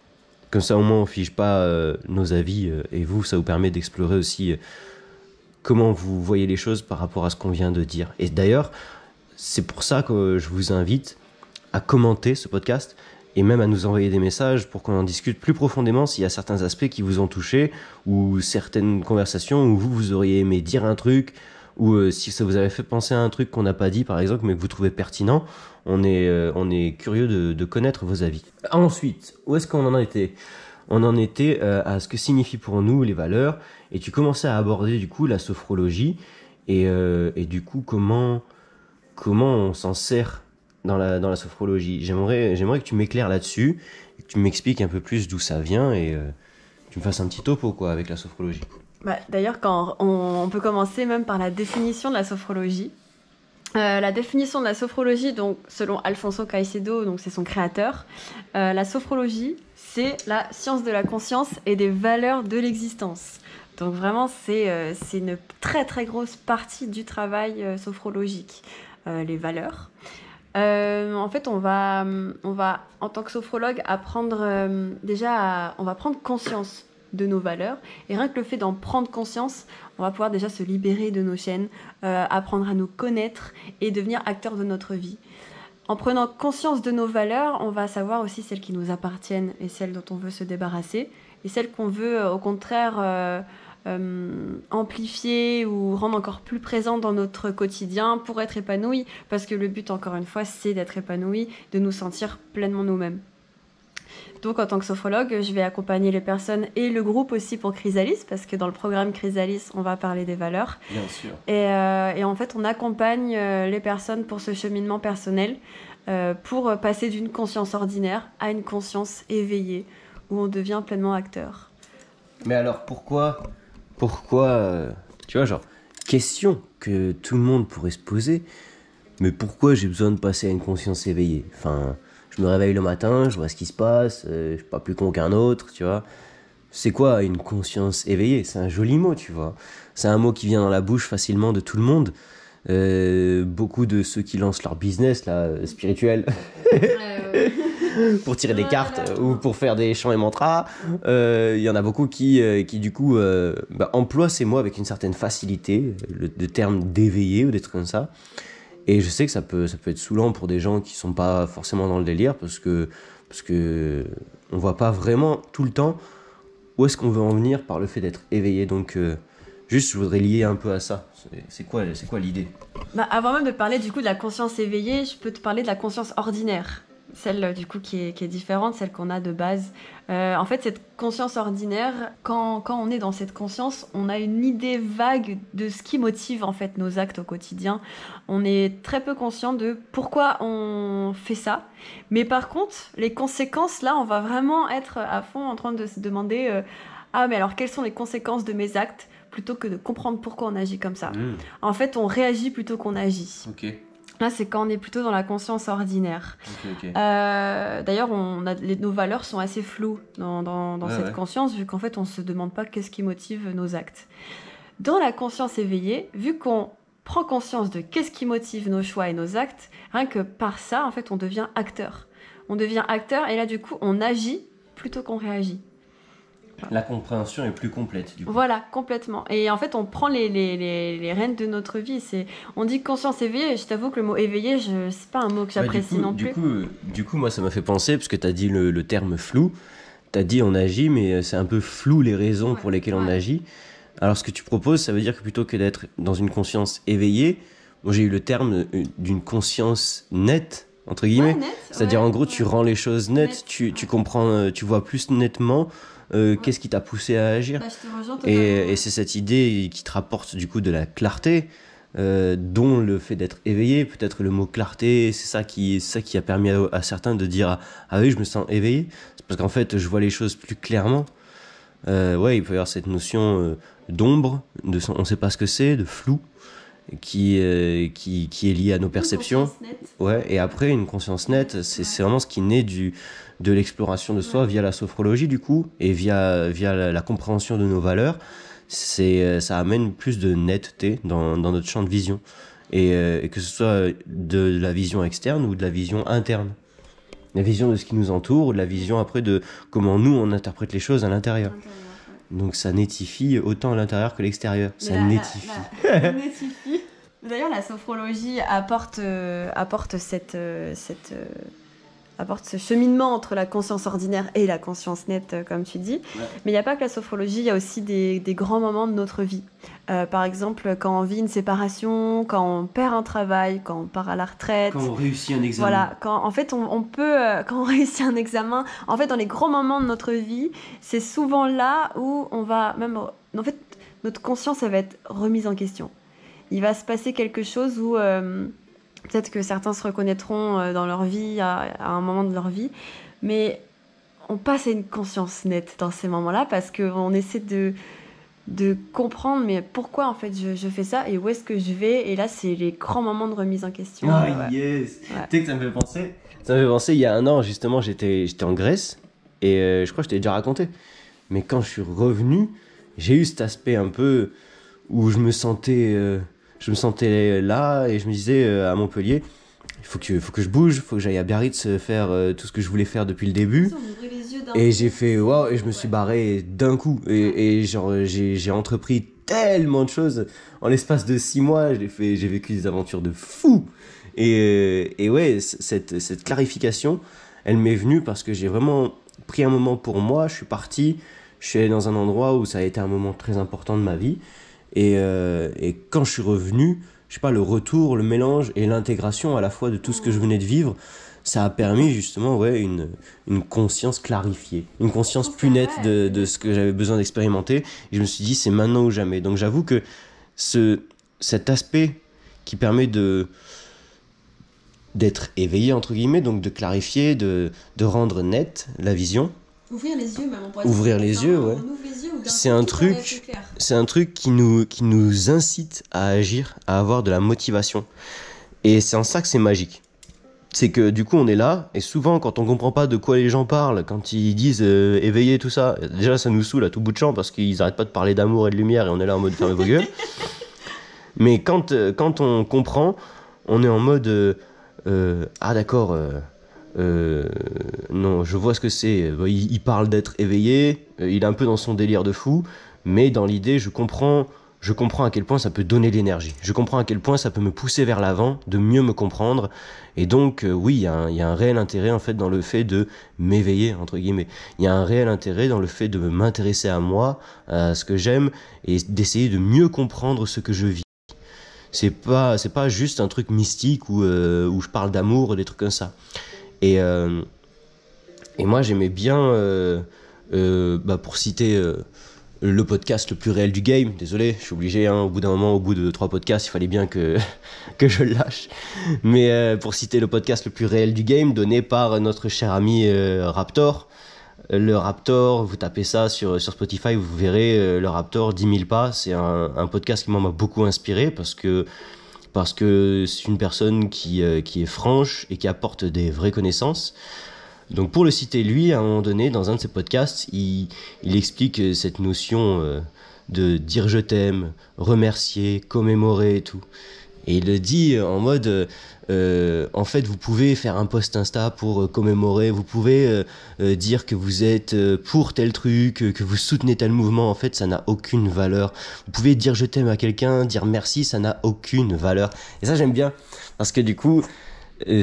Comme ça, au moins, on fige pas euh, nos avis euh, et vous, ça vous permet d'explorer aussi euh, comment vous voyez les choses par rapport à ce qu'on vient de dire. Et d'ailleurs, c'est pour ça que je vous invite à commenter ce podcast et même à nous envoyer des messages pour qu'on en discute plus profondément s'il y a certains aspects qui vous ont touché ou certaines conversations où vous, vous auriez aimé dire un truc ou si ça vous avait fait penser à un truc qu'on n'a pas dit par exemple mais que vous trouvez pertinent. On est, euh, on est curieux de, de connaître vos avis. Ensuite, où est-ce qu'on en était? On en était euh, à ce que signifient pour nous les valeurs et tu commençais à aborder du coup la sophrologie et, euh, et du coup comment, comment on s'en sert dans la, dans la sophrologie? J'aimerais, j'aimerais que tu m'éclaires là-dessus, que tu m'expliques un peu plus d'où ça vient et euh, tu me fasses un petit topo quoi avec la sophrologie. Bah, D'ailleurs, quand on, on peut commencer même par la définition de la sophrologie. Euh, la définition de la sophrologie, donc selon Alfonso Caicedo, donc c'est son créateur, euh, la sophrologie, c'est la science de la conscience et des valeurs de l'existence. Donc vraiment, c'est c'est une très très grosse partie du travail sophrologique, les valeurs. en fait, on va, on va, en tant que sophrologue, apprendre déjà, on va prendre conscience de nos valeurs. Et rien que le fait d'en prendre conscience, on va pouvoir déjà se libérer de nos chaînes, euh, apprendre à nous connaître et devenir acteur de notre vie. En prenant conscience de nos valeurs, on va savoir aussi celles qui nous appartiennent et celles dont on veut se débarrasser, et celles qu'on veut euh, au contraire euh, amplifier ou rendre encore plus présentes dans notre quotidien pour être épanoui, parce que le but, encore une fois, c'est d'être épanoui, de nous sentir pleinement nous-mêmes. Donc, en tant que sophrologue, je vais accompagner les personnes et le groupe aussi pour Chrysalis, parce que dans le programme Chrysalis, on va parler des valeurs. Bien sûr. Et, euh, en fait, on accompagne euh, les personnes pour ce cheminement personnel, euh, pour passer d'une conscience ordinaire à une conscience éveillée, où on devient pleinement acteur. Mais alors, pourquoi, pourquoi, tu vois, genre, question que tout le monde pourrait se poser, mais pourquoi j'ai besoin de passer à une conscience éveillée? Enfin je me réveille le matin, je vois ce qui se passe, euh, je suis pas plus con qu'un autre, tu vois. C'est quoi une conscience éveillée? C'est un joli mot, tu vois. C'est un mot qui vient dans la bouche facilement de tout le monde. Euh, beaucoup de ceux qui lancent leur business là, spirituel pour tirer des cartes ou pour faire des chants et mantras. Euh, il y en a beaucoup qui, qui du coup bah, emploient ces mots avec une certaine facilité, le, le terme d'éveillé ou des trucs comme ça. Et je sais que ça peut, ça peut être saoulant pour des gens qui sont pas forcément dans le délire parce que, parce que on voit pas vraiment tout le temps où est-ce qu'on veut en venir par le fait d'être éveillé. Donc, euh, juste, je voudrais lier un peu à ça. C'est quoi, c'est quoi l'idée? Bah, Avant même de parler du coup de la conscience éveillée, je peux te parler de la conscience ordinaire celle du coup qui est, différente, celle qu'on a de base. Euh, en fait, cette conscience ordinaire, quand, quand, on est dans cette conscience, on a une idée vague de ce qui motive en fait nos actes au quotidien. On est très peu conscient de pourquoi on fait ça. Mais par contre, les conséquences, là, on va vraiment être à fond en train de se demander euh, ah mais alors quelles sont les conséquences de mes actes plutôt que de comprendre pourquoi on agit comme ça. Mmh. En fait, on réagit plutôt qu'on agit. Là, c'est quand on est plutôt dans la conscience ordinaire. Euh, d'ailleurs, on a, nos valeurs sont assez floues dans, cette conscience, vu qu'en fait, on ne se demande pas qu'est-ce qui motive nos actes. Dans la conscience éveillée, vu qu'on prend conscience de qu'est-ce qui motive nos choix et nos actes, rien que par ça, en fait, on devient acteur. On devient acteur et là, du coup, on agit plutôt qu'on réagit. La compréhension est plus complète. Du coup. Voilà, complètement. Et en fait, on prend les, les, les, rênes de notre vie. C'est, on dit conscience éveillée. Et je t'avoue que le mot éveillé, je, c'est pas un mot que j'apprécie non du plus. Coup, du coup, moi, ça m'a fait penser, parce que tu as dit le, le, terme flou. Tu as dit on agit, mais c'est un peu flou les raisons pour lesquelles on agit. Alors, ce que tu proposes, ça veut dire que plutôt que d'être dans une conscience éveillée, moi, j'ai eu le terme euh, d'une conscience nette entre guillemets. C'est-à-dire en gros, tu rends les choses nettes, Tu, tu, comprends, euh, tu vois plus nettement euh, qu'est-ce qui t'a poussé à agir bah, Et, c'est cette idée qui te rapporte du coup de la clarté, euh, dont le fait d'être éveillé, peut-être le mot clarté, c'est ça qui, ça qui a permis à, certains de dire ah oui je me sens éveillé, c'est parce qu'en fait je vois les choses plus clairement. Euh, ouais, il peut y avoir cette notion d'ombre, de on ne sait pas ce que c'est, de flou, qui, qui, qui, est lié à nos perceptions. Ouais, et après, une conscience nette, c'est vraiment ce qui naît du, de l'exploration de soi via la sophrologie du coup et via, via la, compréhension de nos valeurs, c'est euh, ça amène plus de netteté dans, dans notre champ de vision et, euh, que ce soit de, la vision externe ou de la vision interne. La vision de ce qui nous entoure ou de la vision après de comment nous on interprète les choses à l'intérieur. Donc ça nettifie autant à l'intérieur que l'extérieur. Ça nettifie. D'ailleurs, la sophrologie apporte, euh, apporte cette, cette apporte ce cheminement entre la conscience ordinaire et la conscience nette, euh, comme tu dis. Mais il n'y a pas que la sophrologie, il y a aussi des, grands moments de notre vie. Euh, par exemple, quand on vit une séparation, quand on perd un travail, quand on part à la retraite. Quand on réussit un examen. Voilà, quand en fait on, peut, euh, quand on réussit un examen, en fait dans les grands moments de notre vie, c'est souvent là où on va même, en fait, notre conscience elle va être remise en question. Il va se passer quelque chose où Peut-être que certains se reconnaîtront euh, dans leur vie, à, un moment de leur vie, mais on passe à une conscience nette dans ces moments-là parce qu'on essaie de, de comprendre mais pourquoi en fait je, fais ça et où est-ce que je vais? Et là c'est les grands moments de remise en question. Ah yes. Tu sais que ça me fait penser. Ça me fait penser il y a un an justement j'étais j'étais en Grèce et euh, je crois que je t'ai déjà raconté. Mais quand je suis revenu j'ai eu cet aspect un peu où je me sentais, euh, je me sentais là et je me disais euh, à Montpellier, il faut que, faut que je bouge, il faut que j'aille à Biarritz faire euh, tout ce que je voulais faire depuis le début. Et j'ai fait waouh, et je me suis barré d'un coup. Et, et genre, j'ai entrepris tellement de choses en l'espace de six mois. J'ai fait, j'ai vécu des aventures de fou. Et, euh, et ouais, cette, cette clarification, elle m'est venue parce que j'ai vraiment pris un moment pour moi. Je suis parti, je suis allé dans un endroit où ça a été un moment très important de ma vie. Et, euh, et quand je suis revenu, je sais pas, le retour, le mélange et l'intégration à la fois de tout ce que je venais de vivre, ça a permis justement ouais, une, une conscience clarifiée, une conscience plus nette de ce que j'avais besoin d'expérimenter. Et je me suis dit, c'est maintenant ou jamais. Donc j'avoue que ce, cet aspect qui permet de d'être éveillé entre guillemets donc de clarifier de, de rendre nette la vision Ouvrir les yeux, même. On pourrait Ouvrir les yeux, ouais. C'est un truc- c'est un truc qui nous, qui nous incite à agir, à avoir de la motivation. Et c'est en ça que c'est magique. C'est que du coup on est là, et souvent quand on comprend pas de quoi les gens parlent, quand ils disent euh, éveiller tout ça, déjà ça nous saoule à tout bout de champ parce qu'ils arrêtent pas de parler d'amour et de lumière et on est là en mode fermez vos gueules. Mais quand, euh, quand on comprend, on est en mode euh, euh, ah d'accord, euh, non, je vois ce que c'est. Bon, Il, il parle d'être éveillé, euh, il est un peu dans son délire de fou, mais dans l'idée, je comprends, je comprends à quel point ça peut donner de l'énergie. Je comprends à quel point ça peut me pousser vers l'avant, de mieux me comprendre. Et donc, euh, oui, il y, a un- il y a un réel intérêt en fait dans le fait de m'éveiller entre guillemets. Il y a un réel intérêt dans le fait de m'intéresser à moi, à ce que j'aime, et d'essayer de mieux comprendre ce que je vis. C'est pas, c'est pas juste un truc mystique où, euh, où je parle d'amour, des trucs comme ça. Et, euh, et moi, j'aimais bien, euh, euh, bah, pour citer le podcast le plus réel du game, désolé, je suis obligé, hein, au bout d'un moment, au bout de trois podcasts, il fallait bien que, que je le lâche. Mais pour citer le podcast le plus réel du game, donné par notre cher ami Raptor, le Raptor, vous tapez ça sur, sur Spotify, vous verrez le Raptor 10 000 pas. C'est un, un podcast qui m'a beaucoup inspiré parce que parce que c'est une personne qui, euh, qui est franche et qui apporte des vraies connaissances. Donc pour le citer, lui, à un moment donné, dans un de ses podcasts, il, explique euh, cette notion euh, de dire je t'aime, remercier, commémorer et tout. Et il le dit en mode, euh, en fait, vous pouvez faire un post Insta pour euh, commémorer, vous pouvez euh, euh, dire que vous êtes euh, pour tel truc, que vous soutenez tel mouvement. En fait, ça n'a aucune valeur. Vous pouvez dire je t'aime à quelqu'un, dire merci, ça n'a aucune valeur. Et ça, j'aime bien parce que du coup,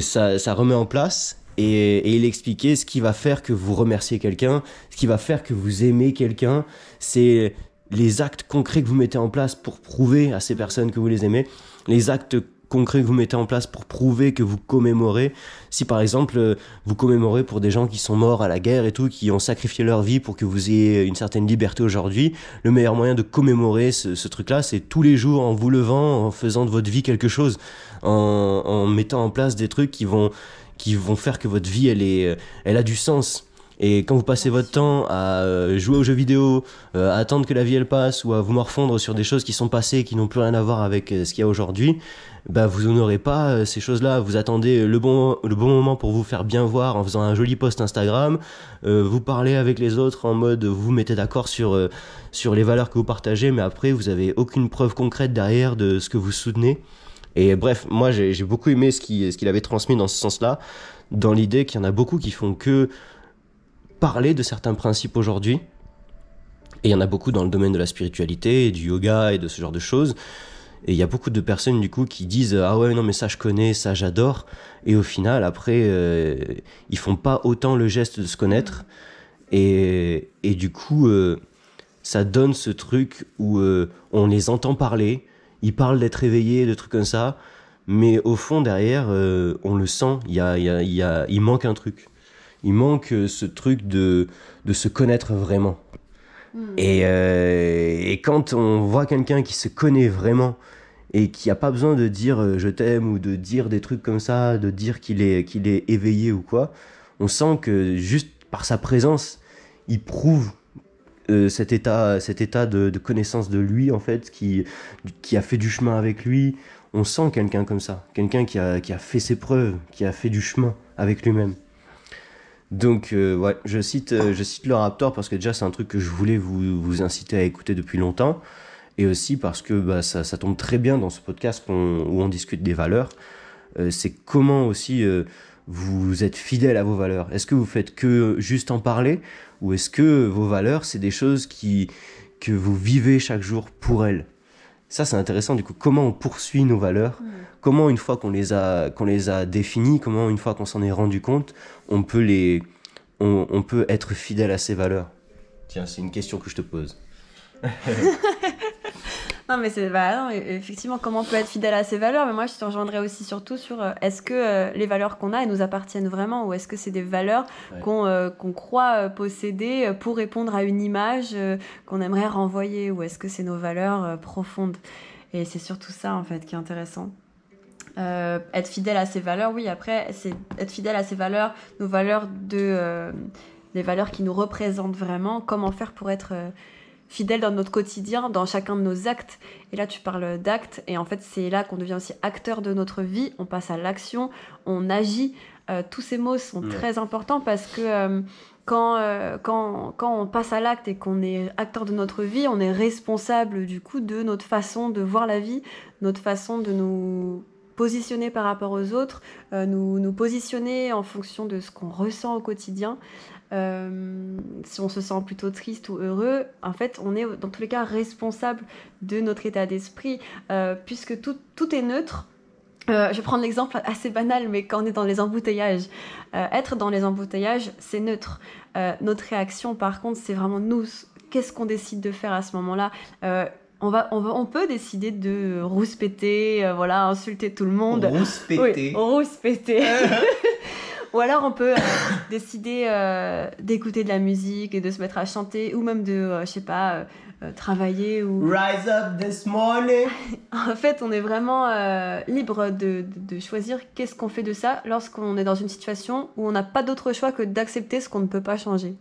ça, ça remet en place. Et, et il expliquait ce qui va faire que vous remerciez quelqu'un, ce qui va faire que vous aimez quelqu'un, c'est les actes concrets que vous mettez en place pour prouver à ces personnes que vous les aimez, les actes concrets que vous mettez en place pour prouver que vous commémorez. Si par exemple euh, vous commémorez pour des gens qui sont morts à la guerre et tout, qui ont sacrifié leur vie pour que vous ayez une certaine liberté aujourd'hui, le meilleur moyen de commémorer ce, truc-là, c'est tous les jours en vous levant, en faisant de votre vie quelque chose, en, en mettant en place des trucs qui vont qui vont faire que votre vie elle est elle a du sens. Et quand vous passez votre temps à euh, jouer aux jeux vidéo, euh, à attendre que la vie elle passe ou à vous morfondre sur des choses qui sont passées et qui n'ont plus rien à voir avec euh, ce qu'il y a aujourd'hui, bah vous n'aurez pas ces choses-là. Vous attendez le bon le bon moment pour vous faire bien voir en faisant un joli post Instagram. Euh, vous parlez avec les autres en mode vous vous mettez d'accord sur euh, sur les valeurs que vous partagez, mais après vous avez aucune preuve concrète derrière de ce que vous soutenez. Et bref, moi j'ai j'ai beaucoup aimé ce qu'il ce qu'il avait transmis dans ce sens-là, dans l'idée qu'il y en a beaucoup qui font que parler de certains principes aujourd'hui. Et il y en a beaucoup dans le domaine de la spiritualité, du yoga et de ce genre de choses. Et il y a beaucoup de personnes du coup qui disent ah ouais non mais ça je connais, ça j'adore. Et au final après euh, ils font pas autant le geste de se connaître. Et, et du coup euh, ça donne ce truc où euh, on les entend parler, ils parlent d'être éveillés, de trucs comme ça. Mais au fond derrière euh, on le sent, il y a, y a, y a, il manque un truc. Il manque euh, ce truc de, de se connaître vraiment. Hmm. Et, euh, et quand on voit quelqu'un qui se connaît vraiment et qui a pas besoin de dire euh, je t'aime ou de dire des trucs comme ça, de dire qu'il est, qu'il est éveillé ou quoi, on sent que juste par sa présence, il prouve euh, cet état, cet état de, de connaissance de lui en fait, qui, qui a fait du chemin avec lui. On sent quelqu'un comme ça, quelqu'un qui a, qui a fait ses preuves, qui a fait du chemin avec lui-même. Donc, euh, ouais, je cite, euh, je cite le Raptor parce que déjà, c'est un truc que je voulais vous, vous inciter à écouter depuis longtemps. Et aussi parce que bah, ça, ça tombe très bien dans ce podcast qu'on- où on discute des valeurs. Euh, c'est comment aussi euh, vous êtes fidèle à vos valeurs. Est-ce que vous faites que juste en parler ou est-ce que vos valeurs, c'est des choses qui, que vous vivez chaque jour pour elles? Ça, c'est intéressant. Du coup, comment on poursuit nos valeurs Comment, une fois qu'on les, a, qu'on les a définies, comment, une fois qu'on s'en est rendu compte, on peut, les, on, on peut être fidèle à ces valeurs? Tiens, c'est une question que je te pose. Non, mais c'est bah, non, effectivement comment on peut être fidèle à ses valeurs? Mais moi, je te rejoindrais aussi surtout sur euh, est-ce que euh, les valeurs qu'on a, elles nous appartiennent vraiment? Ou est-ce que c'est des valeurs Ouais. qu'on euh, qu'on croit euh, posséder pour répondre à une image euh, qu'on aimerait renvoyer? Ou est-ce que c'est nos valeurs euh, profondes? Et c'est surtout ça en fait qui est intéressant. Euh, être fidèle à ses valeurs, oui. Après, c'est être fidèle à ses valeurs, nos valeurs de, euh, les valeurs qui nous représentent vraiment. Comment faire pour être euh, fidèle dans notre quotidien, dans chacun de nos actes. Et là, tu parles d'actes, et en fait, c'est là qu'on devient aussi acteur de notre vie. On passe à l'action, on agit. Euh, tous ces mots sont très importants parce que quand, euh, quand, quand on passe à l'acte et qu'on est acteur de notre vie, on est responsable du coup de notre façon de voir la vie, notre façon de nous positionner par rapport aux autres, euh, nous, nous positionner en fonction de ce qu'on ressent au quotidien. Euh, si on se sent plutôt triste ou heureux, en fait, on est dans tous les cas responsable de notre état d'esprit, euh, puisque tout, tout est neutre. Je vais prendre l'exemple assez banal, mais quand on est dans les embouteillages, être dans les embouteillages, c'est neutre. Notre réaction, par contre, c'est vraiment nous. Qu'est-ce qu'on décide de faire à ce moment-là? On, va, on, va, on peut décider de rouspéter, euh, voilà, insulter tout le monde. Oui, rouspéter. Ou alors on peut euh, décider euh, d'écouter de la musique et de se mettre à chanter, ou même de, euh, je sais pas, travailler. Ou... Rise up this morning. En fait, on est vraiment libre de, de- choisir qu'est-ce qu'on fait de ça lorsqu'on est dans une situation où on n'a pas d'autre choix que d'accepter ce qu'on ne peut pas changer.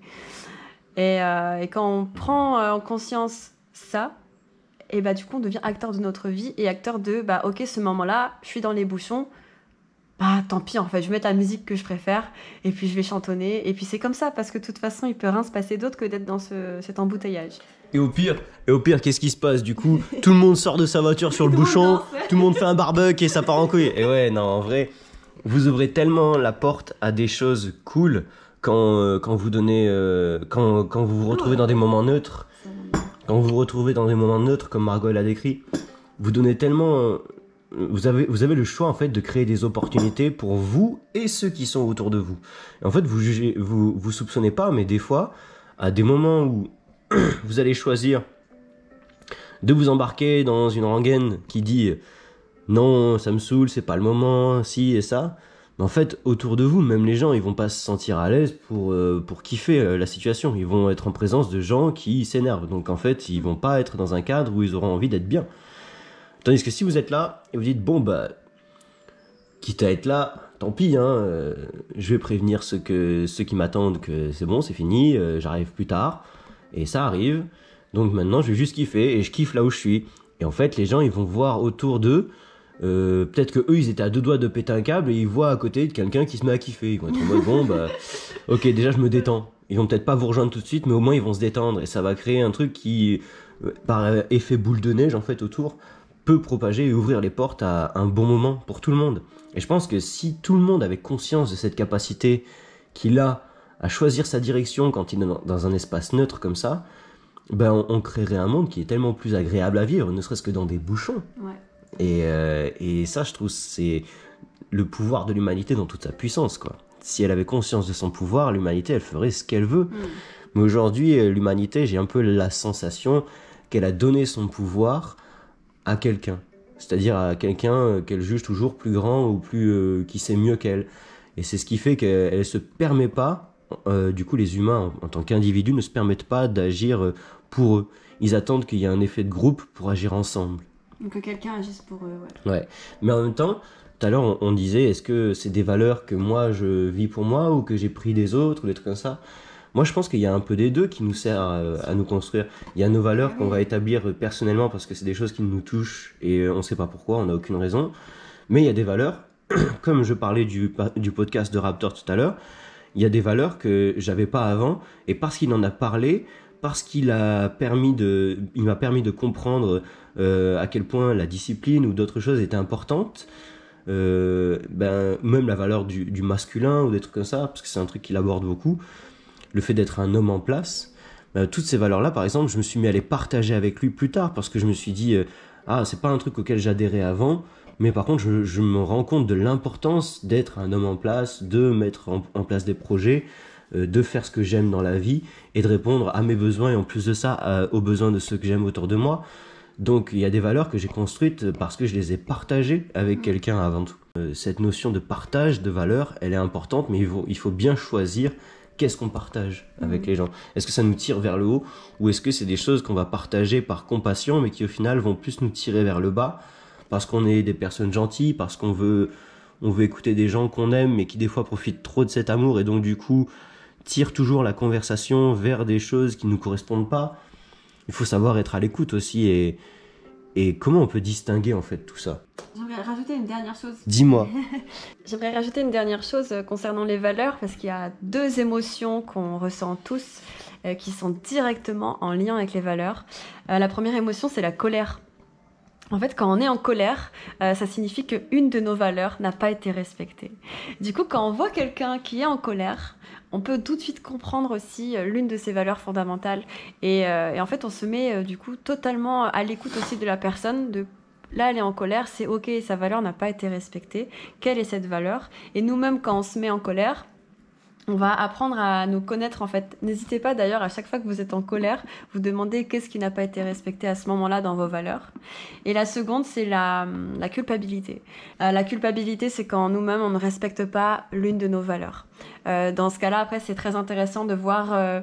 Et, et quand on prend en conscience ça, et bah du coup on devient acteur de notre vie et acteur de bah ok ce moment-là, je suis dans les bouchons, bah tant pis en fait, je vais mettre la musique que je préfère et puis je vais chantonner et puis c'est comme ça parce que de toute façon il peut rien se passer d'autre que d'être dans ce, cet embouteillage. Et au pire, et au pire, qu'est-ce qui se passe? Du coup Tout le monde sort de sa voiture sur le bouchon, tout le monde fait un barbecue et ça part en couille. Et ouais, non, en vrai, vous ouvrez tellement la porte à des choses cool quand, euh, quand vous donnez, euh, quand, quand vous vous retrouvez dans des moments neutres. Quand vous vous retrouvez dans des moments neutres, comme Margot l'a décrit, vous donnez tellement. euh, Vous avez, le choix en fait de créer des opportunités pour vous et ceux qui sont autour de vous. En fait, vous jugez, vous, vous soupçonnez pas, mais des fois, à des moments où vous allez choisir de vous embarquer dans une rengaine qui dit non, ça me saoule, c'est pas le moment, si et ça. Mais en fait, autour de vous, même les gens, ils vont pas se sentir à l'aise pour, euh, pour kiffer euh, la situation. Ils vont être en présence de gens qui s'énervent. Donc en fait, ils vont pas être dans un cadre où ils auront envie d'être bien. Tandis que si vous êtes là et vous dites bon bah quitte à être là, tant pis, hein, euh, je vais prévenir ceux, que, ceux qui m'attendent que c'est bon, c'est fini, j'arrive plus tard. Et ça arrive. Donc maintenant, je vais juste kiffer et je kiffe là où je suis. Et en fait, les gens, ils vont voir autour d'eux. Euh, Peut-être que eux, ils étaient à deux doigts de péter un câble et ils voient à côté de quelqu'un qui se met à kiffer. Ils vont être en mode bon, bah, ok, déjà je me détends. Ils vont peut-être pas vous rejoindre tout de suite, mais au moins ils vont se détendre et ça va créer un truc qui, euh, par effet boule de neige en fait autour, peut propager et ouvrir les portes à un bon moment pour tout le monde. Et je pense que si tout le monde avait conscience de cette capacité qu'il a à choisir sa direction quand il est dans- dans un espace neutre comme ça, ben on, on créerait un monde qui est tellement plus agréable à vivre, ne serait-ce que dans des bouchons. Ouais. Et, euh, et ça, je trouve, c'est le pouvoir de l'humanité dans toute sa puissance, quoi. Si elle avait conscience de son pouvoir, l'humanité, elle ferait ce qu'elle veut. Mm. Mais aujourd'hui, euh, l'humanité, j'ai un peu la sensation qu'elle a donné son pouvoir à quelqu'un. C'est-à-dire à quelqu'un euh, qu'elle juge toujours plus grand ou plus euh, qui sait mieux qu'elle. Et c'est ce qui fait qu'elle ne se permet pas, euh, du coup les humains en, en tant qu'individus ne se permettent pas d'agir pour eux. Ils attendent qu'il y ait un effet de groupe pour agir ensemble. Que quelqu'un agisse pour eux, ouais. Mais en même temps, tout à l'heure, on, disait, est-ce que c'est des valeurs que moi je vis pour moi ou que j'ai pris des autres ou des trucs comme ça? Moi, je pense qu'il y a un peu des deux qui nous sert à, nous construire. Il y a nos valeurs qu'on va établir personnellement parce que c'est des choses qui nous touchent et euh, on ne sait pas pourquoi, on n'a aucune raison. Mais il y a des valeurs, comme je parlais du, du podcast de Raptor tout à l'heure, il y a des valeurs que j'avais pas avant, et parce qu'il en a parlé, parce qu'il a permis de, il m'a permis de comprendre euh, à quel point la discipline ou d'autres choses étaient importantes. Euh, ben, même la valeur du, masculin ou des trucs comme ça, parce que c'est un truc qu'il aborde beaucoup, le fait d'être un homme en place, ben, toutes ces valeurs-là, par exemple, je me suis mis à les partager avec lui plus tard, parce que je me suis dit, euh, ah, c'est pas un truc auquel j'adhérais avant, mais par contre, je, me rends compte de l'importance d'être un homme en place, de mettre en, place des projets, euh, de faire ce que j'aime dans la vie et de répondre à mes besoins et en plus de ça aux besoins de ceux que j'aime autour de moi. Donc il y a des valeurs que j'ai construites parce que je les ai partagées avec quelqu'un avant tout. Euh, cette notion de partage de valeurs, elle est importante, mais il faut, il faut bien choisir qu'est-ce qu'on partage avec les gens. Est-ce que ça nous tire vers le haut ou est-ce que c'est des choses qu'on va partager par compassion mais qui au final vont plus nous tirer vers le bas parce qu'on est des personnes gentilles, parce qu'on veut, on veut écouter des gens qu'on aime mais qui des fois profitent trop de cet amour et donc du coup tirent toujours la conversation vers des choses qui ne nous correspondent pas. Il faut savoir être à l'écoute aussi et, et comment on peut distinguer en fait tout ça? J'aimerais rajouter une dernière chose. Dis-moi. J'aimerais rajouter une dernière chose euh, concernant les valeurs parce qu'il y a deux émotions qu'on ressent tous euh, qui sont directement en lien avec les valeurs. Euh, la première émotion, c'est la colère. En fait, quand on est en colère, euh, ça signifie qu'une de nos valeurs n'a pas été respectée. Du coup, quand on voit quelqu'un qui est en colère, on peut tout de suite comprendre aussi euh, l'une de ses valeurs fondamentales. Et, euh, en fait, on se met du coup totalement à l'écoute aussi de la personne. Là, elle est en colère, c'est ok, sa valeur n'a pas été respectée. Quelle est cette valeur? Et nous-mêmes, quand on se met en colère, on va apprendre à nous connaître en fait. N'hésitez pas d'ailleurs à chaque fois que vous êtes en colère, vous demandez qu'est-ce qui n'a pas été respecté à ce moment-là dans vos valeurs. Et la seconde, c'est la, culpabilité. Euh, la culpabilité, c'est quand nous-mêmes on ne respecte pas l'une de nos valeurs. Euh, dans ce cas-là, après, c'est très intéressant de voir. Euh,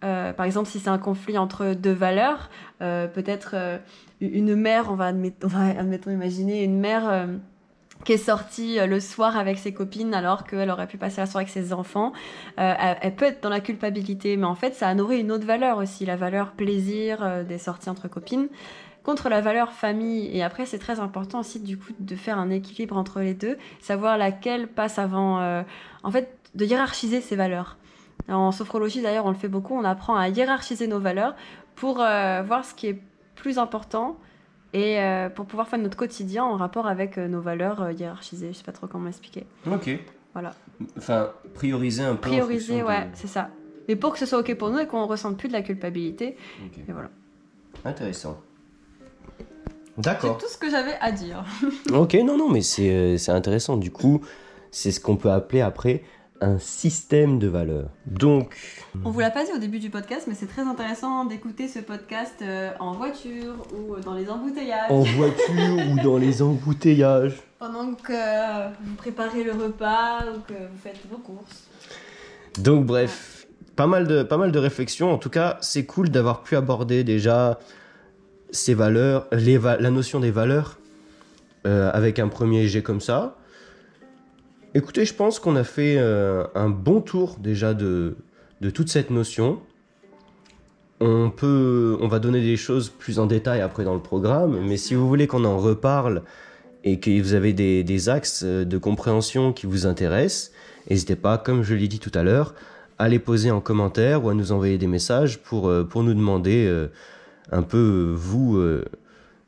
par exemple, si c'est un conflit entre deux valeurs, peut-être une mère, on va, on va admettons imaginer une mère qui est sortie le soir avec ses copines alors qu'elle aurait pu passer la soirée avec ses enfants. Euh, elle, peut être dans la culpabilité, mais en fait, ça a nourri une autre valeur aussi, la valeur plaisir euh, des sorties entre copines, contre la valeur famille. Et après, c'est très important aussi du coup de faire un équilibre entre les deux, savoir laquelle passe avant. Euh, en fait, de hiérarchiser ces valeurs. En sophrologie, d'ailleurs, on le fait beaucoup. On apprend à hiérarchiser nos valeurs pour voir ce qui est plus important et euh, pour pouvoir faire notre quotidien en rapport avec euh, nos valeurs euh, hiérarchisées. Je sais pas trop comment expliquer. Ok. Voilà. Enfin, prioriser un peu. Prioriser, ouais, de... c'est ça. Mais pour que ce soit ok pour nous et qu'on ne ressente plus de la culpabilité. Okay. Et voilà. Intéressant. D'accord. C'est tout ce que j'avais à dire. ok, non, non, mais c'est intéressant. Du coup, c'est ce qu'on peut appeler après un système de valeurs. Donc... On vous l'a pas dit au début du podcast, mais c'est très intéressant d'écouter ce podcast euh, en voiture ou dans les embouteillages. En voiture ou dans les embouteillages. Pendant que vous préparez le repas ou que vous faites vos courses. Donc bref, pas mal de, pas mal de réflexions. En tout cas, c'est cool d'avoir pu aborder déjà ces valeurs, les va la notion des valeurs euh, avec un premier jet comme ça. Écoutez, je pense qu'on a fait euh, un bon tour déjà de, toute cette notion. On peut, on va donner des choses plus en détail après dans le programme, mais si vous voulez qu'on en reparle et que vous avez des, axes de compréhension qui vous intéressent, n'hésitez pas, comme je l'ai dit tout à l'heure, à les poser en commentaire ou à nous envoyer des messages pour, euh, pour nous demander euh, un peu, vous,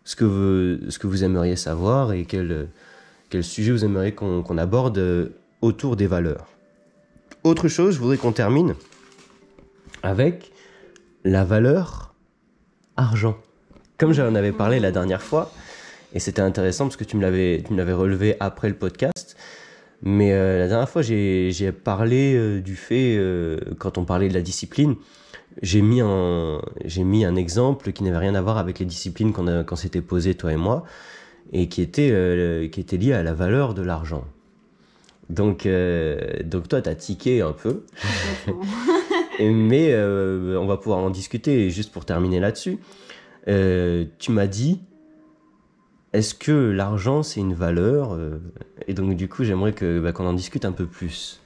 ce, que vous, ce que vous aimeriez savoir et quel quel sujet vous aimeriez qu'on qu aborde autour des valeurs? Autre chose, je voudrais qu'on termine avec la valeur argent. Comme j'en avais parlé la dernière fois, et c'était intéressant parce que tu me l'avais relevé après le podcast, mais euh, la dernière fois j'ai parlé euh, du fait, euh, quand on parlait de la discipline, j'ai mis, un, mis un exemple qui n'avait rien à voir avec les disciplines qu'on s'était posé toi et moi, et qui était, euh, qui était lié à la valeur de l'argent. Donc, euh, donc toi, tu as tiqué un peu. Mais euh, on va pouvoir en discuter. juste pour terminer là-dessus, euh, tu m'as dit, est-ce que l'argent, c'est une valeur Et donc, du coup, j'aimerais que, bah, qu'on en discute un peu plus.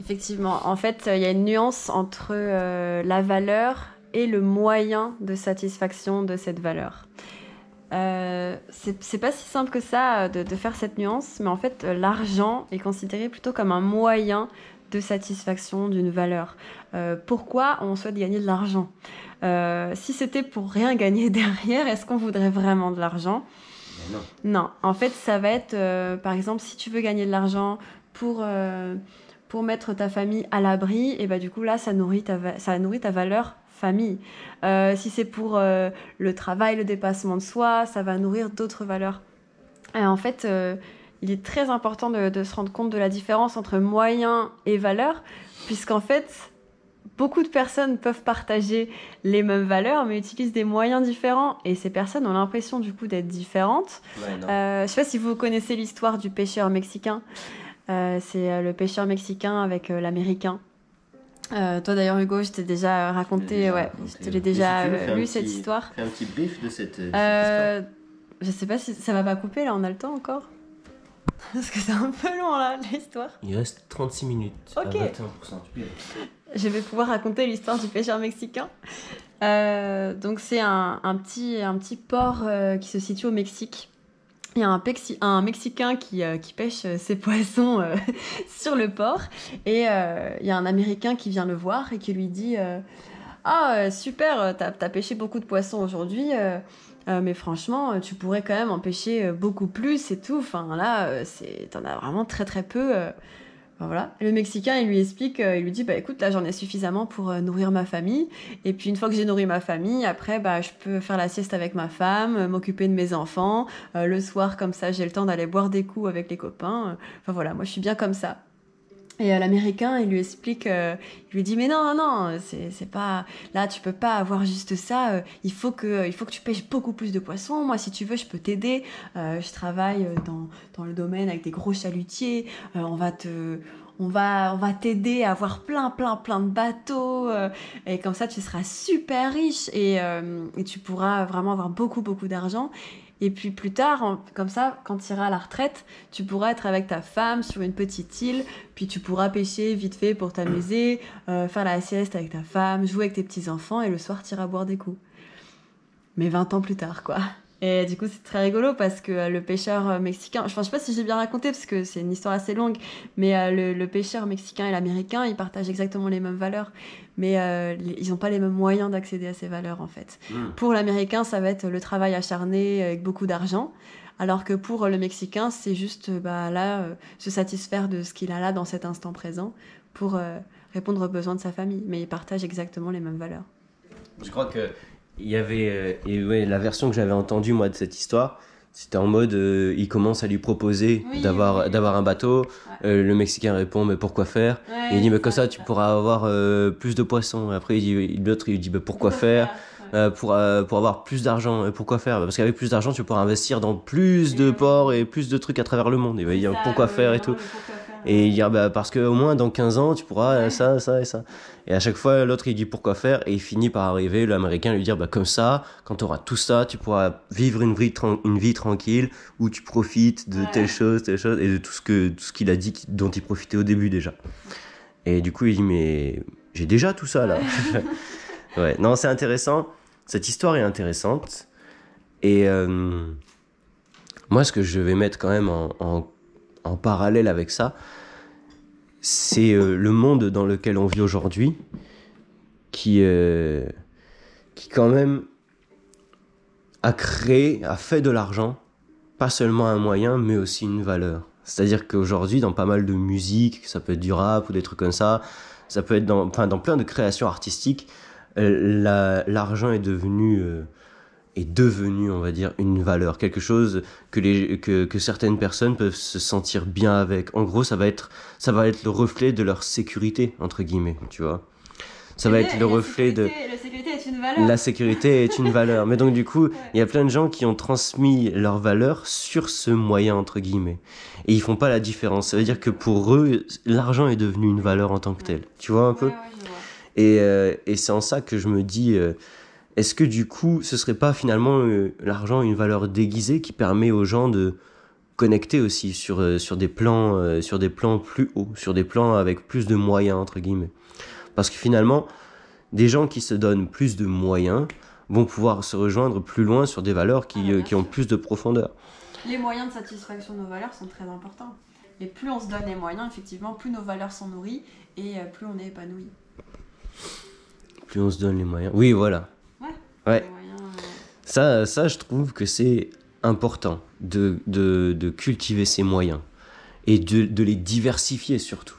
Effectivement. En fait, il y a une nuance entre la valeur et le moyen de satisfaction de cette valeur. Euh, c'est pas si simple que ça de, de, faire cette nuance, mais en fait, l'argent est considéré plutôt comme un moyen de satisfaction d'une valeur. Euh, pourquoi on souhaite gagner de l'argent? Euh, Si c'était pour rien gagner derrière, est-ce qu'on voudrait vraiment de l'argent? Non. Non, en fait, ça va être, euh, par exemple, si tu veux gagner de l'argent pour, pour mettre ta famille à l'abri, et bah du coup là, ça nourrit ta, ça nourrit ta valeur famille. si c'est pour le travail, le dépassement de soi, ça va nourrir d'autres valeurs. Et en fait, il est très important de, se rendre compte de la différence entre moyens et valeurs, puisqu'en fait, beaucoup de personnes peuvent partager les mêmes valeurs, mais utilisent des moyens différents, et ces personnes ont l'impression du coup d'être différentes. Euh, je sais pas si vous connaissez l'histoire du pêcheur mexicain. Euh, c'est euh, le pêcheur mexicain avec l'américain. toi d'ailleurs Hugo, je t'ai déjà raconté, ouais, je te l'ai déjà lu cette histoire. Fais un petit brief de cette, histoire. Je sais pas si ça va pas couper là, on a le temps encore. Parce que c'est un peu long là, l'histoire. Il reste 36 minutes. Ok. Je vais pouvoir raconter l'histoire du pêcheur mexicain. Euh, donc c'est un, un, petit, un petit port euh, qui se situe au Mexique. Il y a un, Mexicain qui, euh, pêche ses poissons sur le port. Et il y a un Américain qui vient le voir et qui lui dit Ah, super, t'as as pêché beaucoup de poissons aujourd'hui. Euh, mais franchement, euh, tu pourrais quand même en pêcher euh, beaucoup plus et tout. Enfin là, t'en as vraiment très très peu. Voilà. Le Mexicain, il lui explique, il lui dit, bah écoute, là j'en ai suffisamment pour nourrir ma famille. Et puis une fois que j'ai nourri ma famille, après, bah je peux faire la sieste avec ma femme, m'occuper de mes enfants. le soir, comme ça, j'ai le temps d'aller boire des coups avec les copains. Enfin voilà, moi je suis bien comme ça. Et euh, l'américain, il lui explique, euh, il lui dit mais non non non, c'est pas là tu peux pas avoir juste ça. Euh, il faut que il faut que tu pêches beaucoup plus de poissons. Moi si tu veux je peux t'aider. je travaille dans dans le domaine avec des gros chalutiers. on va te on va, on va t'aider à avoir plein, plein, plein de bateaux. et comme ça, tu seras super riche et, et tu pourras vraiment avoir beaucoup, beaucoup d'argent. Et puis plus tard, comme ça, quand tu iras à la retraite, tu pourras être avec ta femme sur une petite île, puis tu pourras pêcher vite fait pour t'amuser, euh, faire la sieste avec ta femme, jouer avec tes petits-enfants, et le soir, tu iras boire des coups. Mais 20 ans plus tard, quoi. Et du coup, c'est très rigolo parce que euh, le pêcheur euh, mexicain, je ne sais pas si j'ai bien raconté parce que c'est une histoire assez longue, mais euh, le, pêcheur mexicain et l'américain, ils partagent exactement les mêmes valeurs, mais ils n'ont pas les mêmes moyens d'accéder à ces valeurs en fait. Hmm. Pour l'américain, ça va être le travail acharné avec beaucoup d'argent, alors que pour le mexicain, c'est juste bah, là, se satisfaire de ce qu'il a là dans cet instant présent pour répondre aux besoins de sa famille, mais ils partagent exactement les mêmes valeurs. Je crois que il y avait euh, et ouais, la version que j'avais entendue moi de cette histoire c'était en mode euh, il commence à lui proposer d'avoir d'avoir un bateau. Euh, le mexicain répond mais pourquoi faire il dit mais comme ça tu pourras avoir plus de poissons. Après il dit l'autre il lui dit mais pourquoi, faire, pour, pour avoir plus d'argent. Et pourquoi faire parce qu'avec plus d'argent tu pourras investir dans plus de ports et plus de trucs à travers le monde. Il va dire pourquoi faire et tout. et il dit bah, parce qu'au moins dans 15 ans tu pourras ça ça et ça et à chaque fois, l'autre, il dit pourquoi faire, et il finit par arriver, l'américain lui dire, bah, comme ça, quand tu auras tout ça, tu pourras vivre une vie, une vie tranquille, où tu profites de telle chose, telle chose, et de tout ce que, tout ce qu'il a dit, dont il profitait au début déjà. Et du coup, il dit, mais j'ai déjà tout ça, là. ouais, non, c'est intéressant. Cette histoire est intéressante. Et euh, moi, ce que je vais mettre quand même en, en, en parallèle avec ça, c'est euh, le monde dans lequel on vit aujourd'hui qui, euh, qui quand même a créé, a fait de l'argent, pas seulement un moyen, mais aussi une valeur. C'est-à-dire qu'aujourd'hui, dans pas mal de musique, ça peut être du rap ou des trucs comme ça, ça peut être dans, enfin, dans plein de créations artistiques, euh, l'argent est devenu est devenu, on va dire, une valeur, quelque chose que, les, que, que, certaines personnes peuvent se sentir bien avec. En gros, ça va être, ça va être le reflet de leur sécurité, entre guillemets, tu vois. Ça va être le reflet de... La sécurité est une valeur. La sécurité est une valeur. Mais donc, du coup, il y a plein de gens qui ont transmis leur valeur sur ce moyen, entre guillemets. Et ils font pas la différence. Ça veut dire que pour eux, l'argent est devenu une valeur en tant que tel. Tu vois un peu? Et, euh, et c'est en ça que je me dis... Euh, est-ce que du coup, ce serait pas finalement euh, l'argent une valeur déguisée qui permet aux gens de connecter aussi sur, euh, sur, des plans, euh, sur des plans plus hauts, sur des plans avec plus de moyens, entre guillemets? Parce que finalement, des gens qui se donnent plus de moyens vont pouvoir se rejoindre plus loin sur des valeurs qui, ah, qui ont plus de profondeur. Les moyens de satisfaction de nos valeurs sont très importants. Et plus on se donne les moyens, effectivement, plus nos valeurs sont nourries et plus on est épanoui. Plus on se donne les moyens. Oui, voilà. Ouais. Euh, Ça, ça, je trouve que c'est important de, de, de cultiver ces moyens et de, de les diversifier surtout.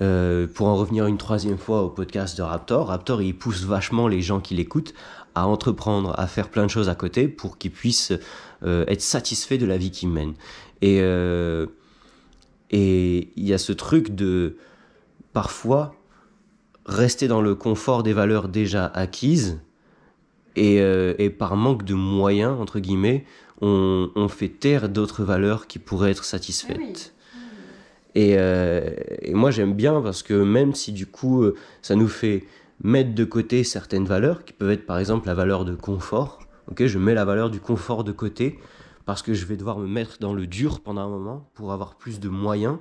Euh, pour en revenir une troisième fois au podcast de Raptor, Raptor il pousse vachement les gens qui l'écoutent à entreprendre, à faire plein de choses à côté pour qu'ils puissent euh, être satisfaits de la vie qu'ils mènent. Et euh, et il y a ce truc de parfois rester dans le confort des valeurs déjà acquises et, euh, et par manque de moyens, entre guillemets, on, on fait taire d'autres valeurs qui pourraient être satisfaites. oui. Et, euh, et moi j'aime bien parce que même si du coup euh, ça nous fait mettre de côté certaines valeurs, qui peuvent être par exemple la valeur de confort, ok, je mets la valeur du confort de côté parce que je vais devoir me mettre dans le dur pendant un moment pour avoir plus de moyens,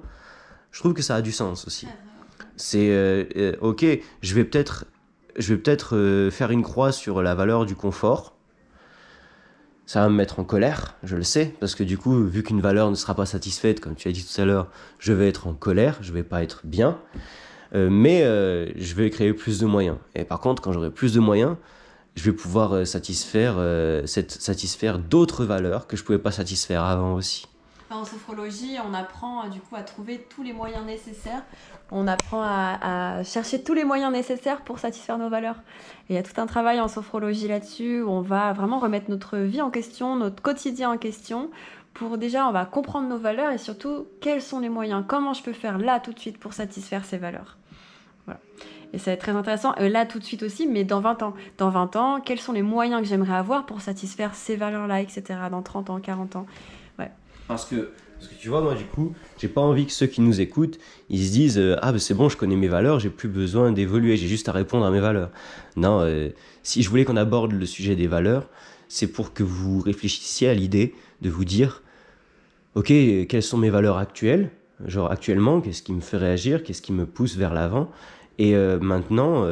je trouve que ça a du sens aussi. C'est euh, euh, ok, je vais peut-être je vais peut-être euh, faire une croix sur la valeur du confort. Ça va me mettre en colère, je le sais, parce que du coup, vu qu'une valeur ne sera pas satisfaite, comme tu as dit tout à l'heure, je vais être en colère, je vais pas être bien. Euh, mais euh, je vais créer plus de moyens. Et par contre, quand j'aurai plus de moyens, je vais pouvoir satisfaire, satisfaire d'autres valeurs que je pouvais pas satisfaire avant aussi. En sophrologie, on apprend euh, du coup à trouver tous les moyens nécessaires. On apprend à, chercher tous les moyens nécessaires pour satisfaire nos valeurs. Et il y a tout un travail en sophrologie là-dessus où on va vraiment remettre notre vie en question, notre quotidien en question. Pour déjà, on va comprendre nos valeurs et surtout quels sont les moyens, comment je peux faire là tout de suite pour satisfaire ces valeurs? Et ça va être très intéressant, euh, là tout de suite aussi, mais dans 20 ans. Dans 20 ans, quels sont les moyens que j'aimerais avoir pour satisfaire ces valeurs-là, etc. Dans 30 ans, 40 ans? Parce que, parce que tu vois, moi, du coup, j'ai pas envie que ceux qui nous écoutent, ils se disent euh, Ah, ben c'est bon, je connais mes valeurs, j'ai plus besoin d'évoluer, j'ai juste à répondre à mes valeurs. Non, euh, si je voulais qu'on aborde le sujet des valeurs, c'est pour que vous réfléchissiez à l'idée de vous dire Ok, quelles sont mes valeurs actuelles? Genre, actuellement, qu'est-ce qui me fait réagir? Qu'est-ce qui me pousse vers l'avant? Et euh, maintenant,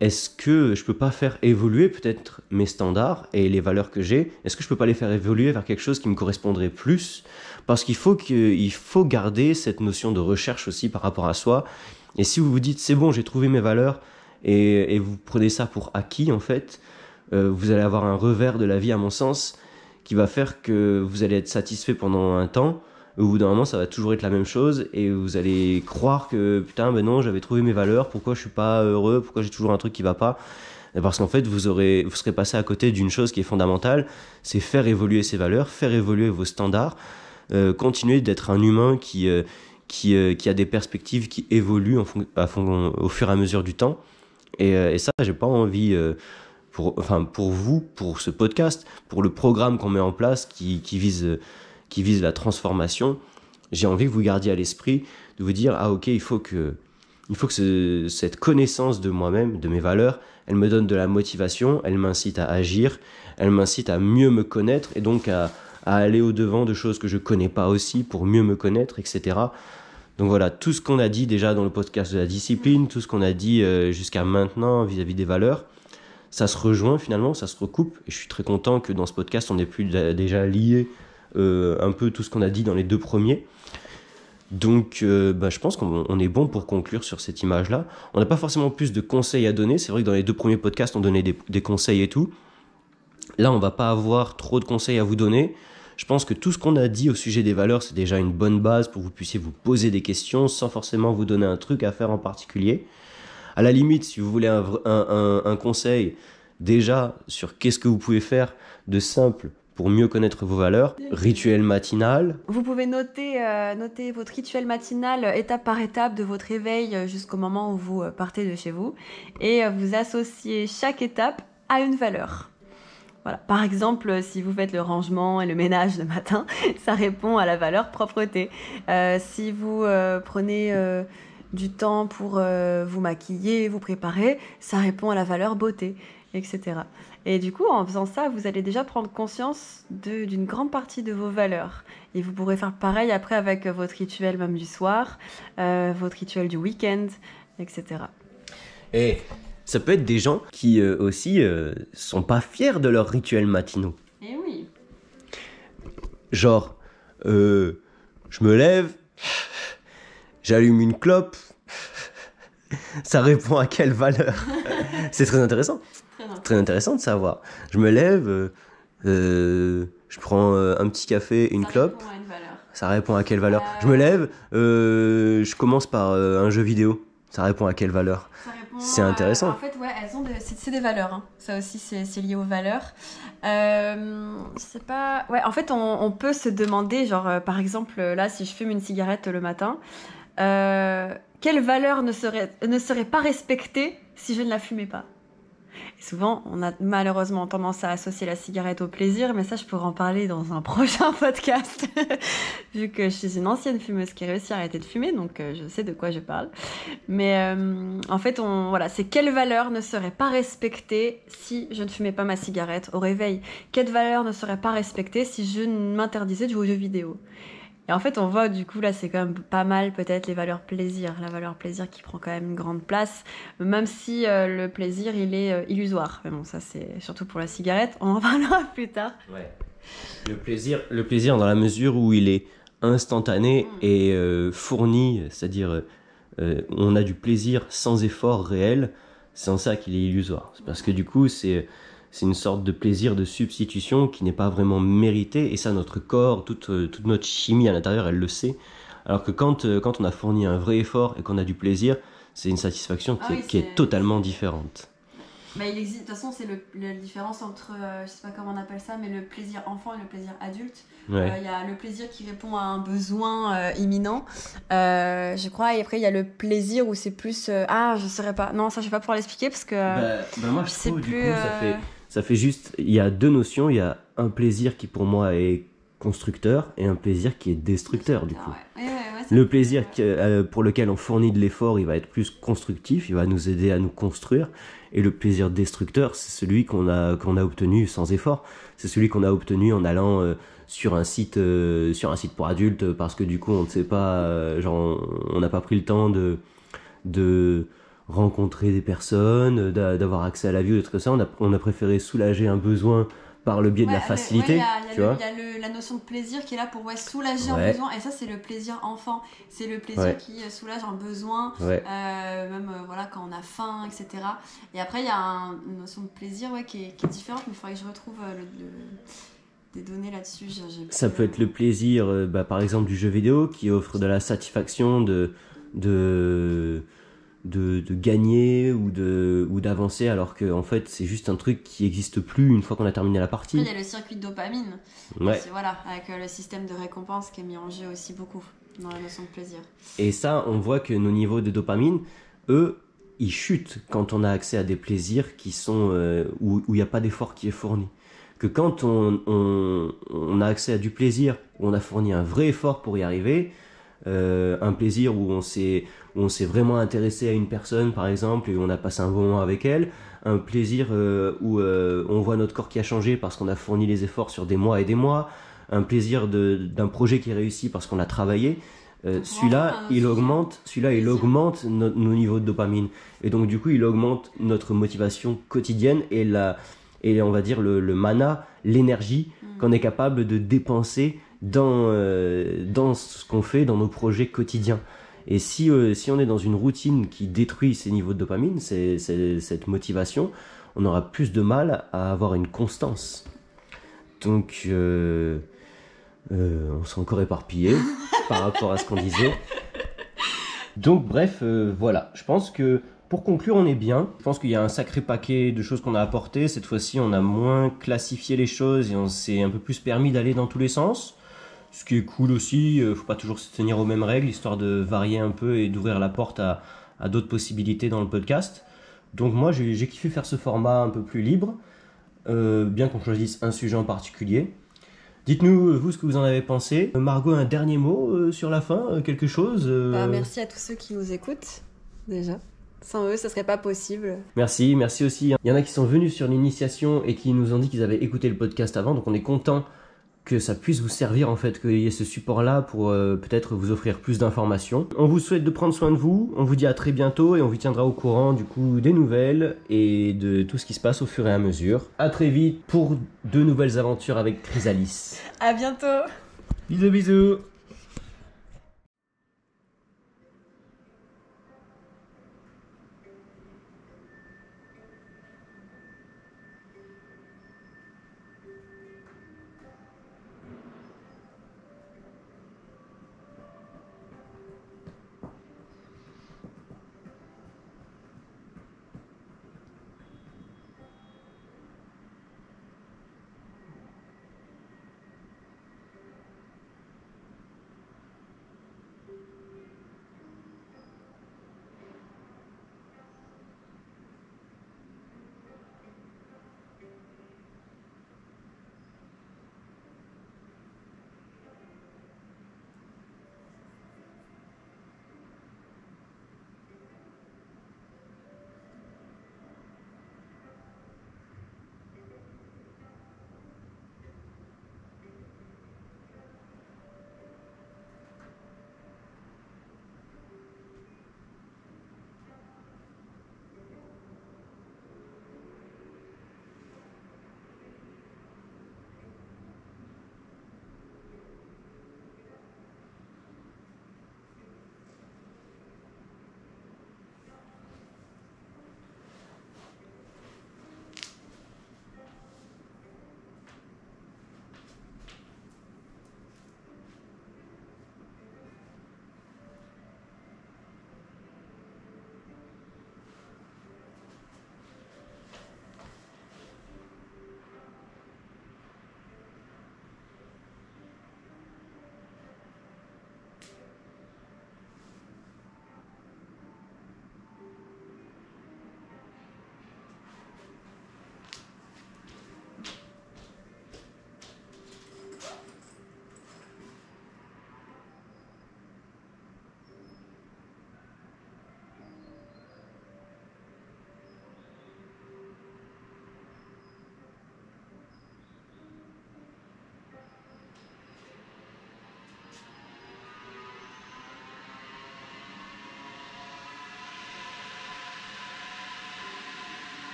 est-ce que je peux pas faire évoluer peut-être mes standards et les valeurs que j'ai? Est-ce que je peux pas les faire évoluer vers quelque chose qui me correspondrait plus? Parce qu'il faut que, il faut garder cette notion de recherche aussi par rapport à soi. Et si vous vous dites c'est bon, j'ai trouvé mes valeurs et, et vous prenez ça pour acquis en fait, euh, vous allez avoir un revers de la vie à mon sens qui va faire que vous allez être satisfait pendant un temps. Au bout d'un moment, ça va toujours être la même chose et vous allez croire que putain, ben non, j'avais trouvé mes valeurs, pourquoi je suis pas heureux, pourquoi j'ai toujours un truc qui va pas Parce qu'en fait, vous, aurez, vous serez passé à côté d'une chose qui est fondamentale, c'est faire évoluer ces valeurs, faire évoluer vos standards, euh, continuer d'être un humain qui, euh, qui, euh, qui a des perspectives qui évoluent au fur et à mesure du temps. Et, et ça, j'ai pas envie, pour, enfin, pour vous, pour ce podcast, pour le programme qu'on met en place qui, vise, qui vise la transformation, j'ai envie que vous gardiez à l'esprit de vous dire ah ok, il faut que, il faut que ce- cette connaissance de moi-même, de mes valeurs, elle me donne de la motivation, elle m'incite à agir, elle m'incite à mieux me connaître et donc à, aller au-devant de choses que je connais pas aussi pour mieux me connaître, etc. Donc voilà, tout ce qu'on a dit déjà dans le podcast de la discipline, tout ce qu'on a dit euh, jusqu'à maintenant vis-à-vis des valeurs, ça se rejoint finalement, ça se recoupe. Et je suis très content que dans ce podcast, on ait pu déjà lier un peu tout ce qu'on a dit dans les deux premiers. Donc euh, bah, je pense qu'on on est bon pour conclure sur cette image-là. On n'a pas forcément plus de conseils à donner. C'est vrai que dans les deux premiers podcasts, on donnait des, conseils et tout. Là, on va pas avoir trop de conseils à vous donner. Je pense que tout ce qu'on a dit au sujet des valeurs, c'est déjà une bonne base pour que vous puissiez vous poser des questions sans forcément vous donner un truc à faire en particulier. À la limite, si vous voulez un conseil déjà sur qu'est-ce que vous pouvez faire de simple pour mieux connaître vos valeurs, rituel matinal, Vous pouvez noter, euh, noter votre rituel matinal euh, étape par étape de votre réveil euh, jusqu'au moment où vous partez de chez vous et vous associez chaque étape à une valeur. Voilà. Par exemple, si vous faites le rangement et le ménage le matin, ça répond à la valeur propreté. Si vous prenez du temps pour vous maquiller, vous préparer, ça répond à la valeur beauté, etc. Et du coup, en faisant ça, vous allez déjà prendre conscience d'une grande partie de vos valeurs. Et vous pourrez faire pareil après avec votre rituel même du soir, euh, votre rituel du week-end, etc. Et ça peut être des gens qui euh, aussi euh, sont pas fiers de leurs rituels matinaux. Et oui. Genre, euh, je me lève, j'allume une clope, ça répond à quelle valeur? C'est très intéressant. Très intéressant de savoir. Je me lève, euh, euh, je prends euh, un petit café, une Ça clope. répond à une valeur. Ça répond à quelle valeur? Euh, Je me lève, euh, je commence par un jeu vidéo. Ça répond à quelle valeur? C'est intéressant. en fait, ouais, elles ont des- c'est, c'est des valeurs. hein. Ça aussi, c'est, c'est lié aux valeurs. Sais pas. Ouais, en fait, on, on peut se demander, genre, par exemple, là, si je fume une cigarette le matin, quelle valeur ne serait, ne serait pas respectée si je ne la fumais pas? Souvent, on a malheureusement tendance à associer la cigarette au plaisir, mais ça, je pourrais en parler dans un prochain podcast, vu que je suis une ancienne fumeuse qui a réussi à arrêter de fumer, donc euh, je sais de quoi je parle. Mais euh, en fait, on, voilà, c'est quelle valeur ne serait pas respectée si je ne fumais pas ma cigarette au réveil? Quelle valeur ne serait pas respectée si je m'interdisais de jouer aux jeux vidéo? Et en fait, on voit du coup là, c'est quand même pas mal peut-être les valeurs plaisir, la valeur plaisir qui prend quand même une grande place, même si euh, le plaisir il est euh, illusoire. Mais bon, ça c'est surtout pour la cigarette, on en parlera plus tard. Le plaisir, le plaisir dans la mesure où il est instantané Mm. et euh, fourni, c'est-à-dire on a du plaisir sans effort réel, c'est en ça qu'il est illusoire. Parce que du coup, c'est c'est une sorte de plaisir de substitution qui n'est pas vraiment mérité, et ça, notre corps, toute, euh, toute notre chimie à l'intérieur, elle le sait. Alors que quand, euh, quand on a fourni un vrai effort et qu'on a du plaisir, c'est une satisfaction qui, Ah est, qui est totalement différente. Bah, il existe, de toute façon, c'est la différence entre, euh, je sais pas comment on appelle ça, mais le plaisir enfant et le plaisir adulte. Euh, Ouais. Il y a le plaisir qui répond à un besoin euh, imminent, je crois, et après il y a le plaisir où c'est plus ah je saurais pas, non ça je vais pas pouvoir l'expliquer parce que Bah, bah moi, je, je sais trouve, plus. du coup, ça fait Ça fait juste, il y a deux notions. Il y a un plaisir qui pour moi est constructeur et un plaisir qui est destructeur du coup. Ouais, ouais, ouais, ouais, ça Le plaisir que- euh, pour lequel on fournit de l'effort, il va être plus constructif, il va nous aider à nous construire. Et le plaisir destructeur, c'est celui qu'on a, qu'on a obtenu sans effort. C'est celui qu'on a obtenu en allant euh, sur, un site, euh, sur un site pour adultes parce que du coup, on ne sait pas, genre, on- on n'a pas pris le temps de, de rencontrer des personnes, d'a- d'avoir accès à la vie ou des trucs comme ça. On a, on a préféré soulager un besoin par le biais de la facilité. ouais, il y a- y y la notion de plaisir qui est là pour ouais, soulager un besoin, et ça c'est le plaisir enfant. C'est le plaisir qui euh, soulage un besoin, euh, même euh, voilà quand on a faim, etc. Et après il y a un- une notion de plaisir qui, est, qui est différente, mais il faudrait que je retrouve euh, le- le- des données là-dessus. Ça peut être le plaisir, bah, par exemple, du jeu vidéo qui offre de la satisfaction de, de, de, de gagner ou de ou d'avancer, alors que en fait, c'est juste un truc qui n'existe plus une fois qu'on a terminé la Après, partie. il y a le circuit de dopamine, Ouais. Voilà, avec euh, le système de récompense qui est mis en jeu aussi beaucoup dans la notion de plaisir. Et ça, on voit que nos niveaux de dopamine, eux, ils chutent quand on a accès à des plaisirs qui sont euh, où où il n'y a pas d'effort qui est fourni. Que quand on, on, on a accès à du plaisir, où on a fourni un vrai effort pour y arriver, euh, un plaisir où on s'est on s'est vraiment intéressé à une personne, par exemple, et on a passé un bon moment avec elle, un plaisir euh, où euh, on voit notre corps qui a changé parce qu'on a fourni les efforts sur des mois et des mois, un plaisir d'un projet qui réussit parce qu'on a travaillé. Euh, celui-là, il augmente, celui-là, il augmente no- nos niveaux de dopamine. Et donc, du coup, il augmente notre motivation quotidienne et la, et on va dire le, le mana, l'énergie Mm. qu'on est capable de dépenser dans, euh, dans ce qu'on fait, dans nos projets quotidiens. Et si, euh, si on est dans une routine qui détruit ces niveaux de dopamine, c'est, cette motivation, on aura plus de mal à avoir une constance. Donc, euh, euh, on s'est encore éparpillé par rapport à ce qu'on disait. Donc, bref, voilà. Je pense que pour conclure, on est bien. Je pense qu'il y a un sacré paquet de choses qu'on a apportées. Cette fois-ci, on a moins classifié les choses et on s'est un peu plus permis d'aller dans tous les sens. Ce qui est cool aussi, euh, faut pas toujours se tenir aux mêmes règles, histoire de varier un peu et d'ouvrir la porte à, à d'autres possibilités dans le podcast. Donc moi, j'ai kiffé faire ce format un peu plus libre, euh, bien qu'on choisisse un sujet en particulier. Dites-nous, euh, vous, ce que vous en avez pensé. Margot, un dernier mot euh, sur la fin euh, Quelque chose euh, Bah, merci à tous ceux qui nous écoutent, déjà. Sans eux, ça serait pas possible. Merci, merci aussi. Il y en a qui sont venus sur l'initiation et qui nous ont dit qu'ils avaient écouté le podcast avant, donc on est content que ça puisse vous servir en fait, qu'il y ait ce support-là pour euh, peut-être vous offrir plus d'informations. On vous souhaite de prendre soin de vous, on vous dit à très bientôt et on vous tiendra au courant du coup des nouvelles et de tout ce qui se passe au fur et à mesure. À très vite pour de nouvelles aventures avec Chrysalis. À bientôt! Bisous bisous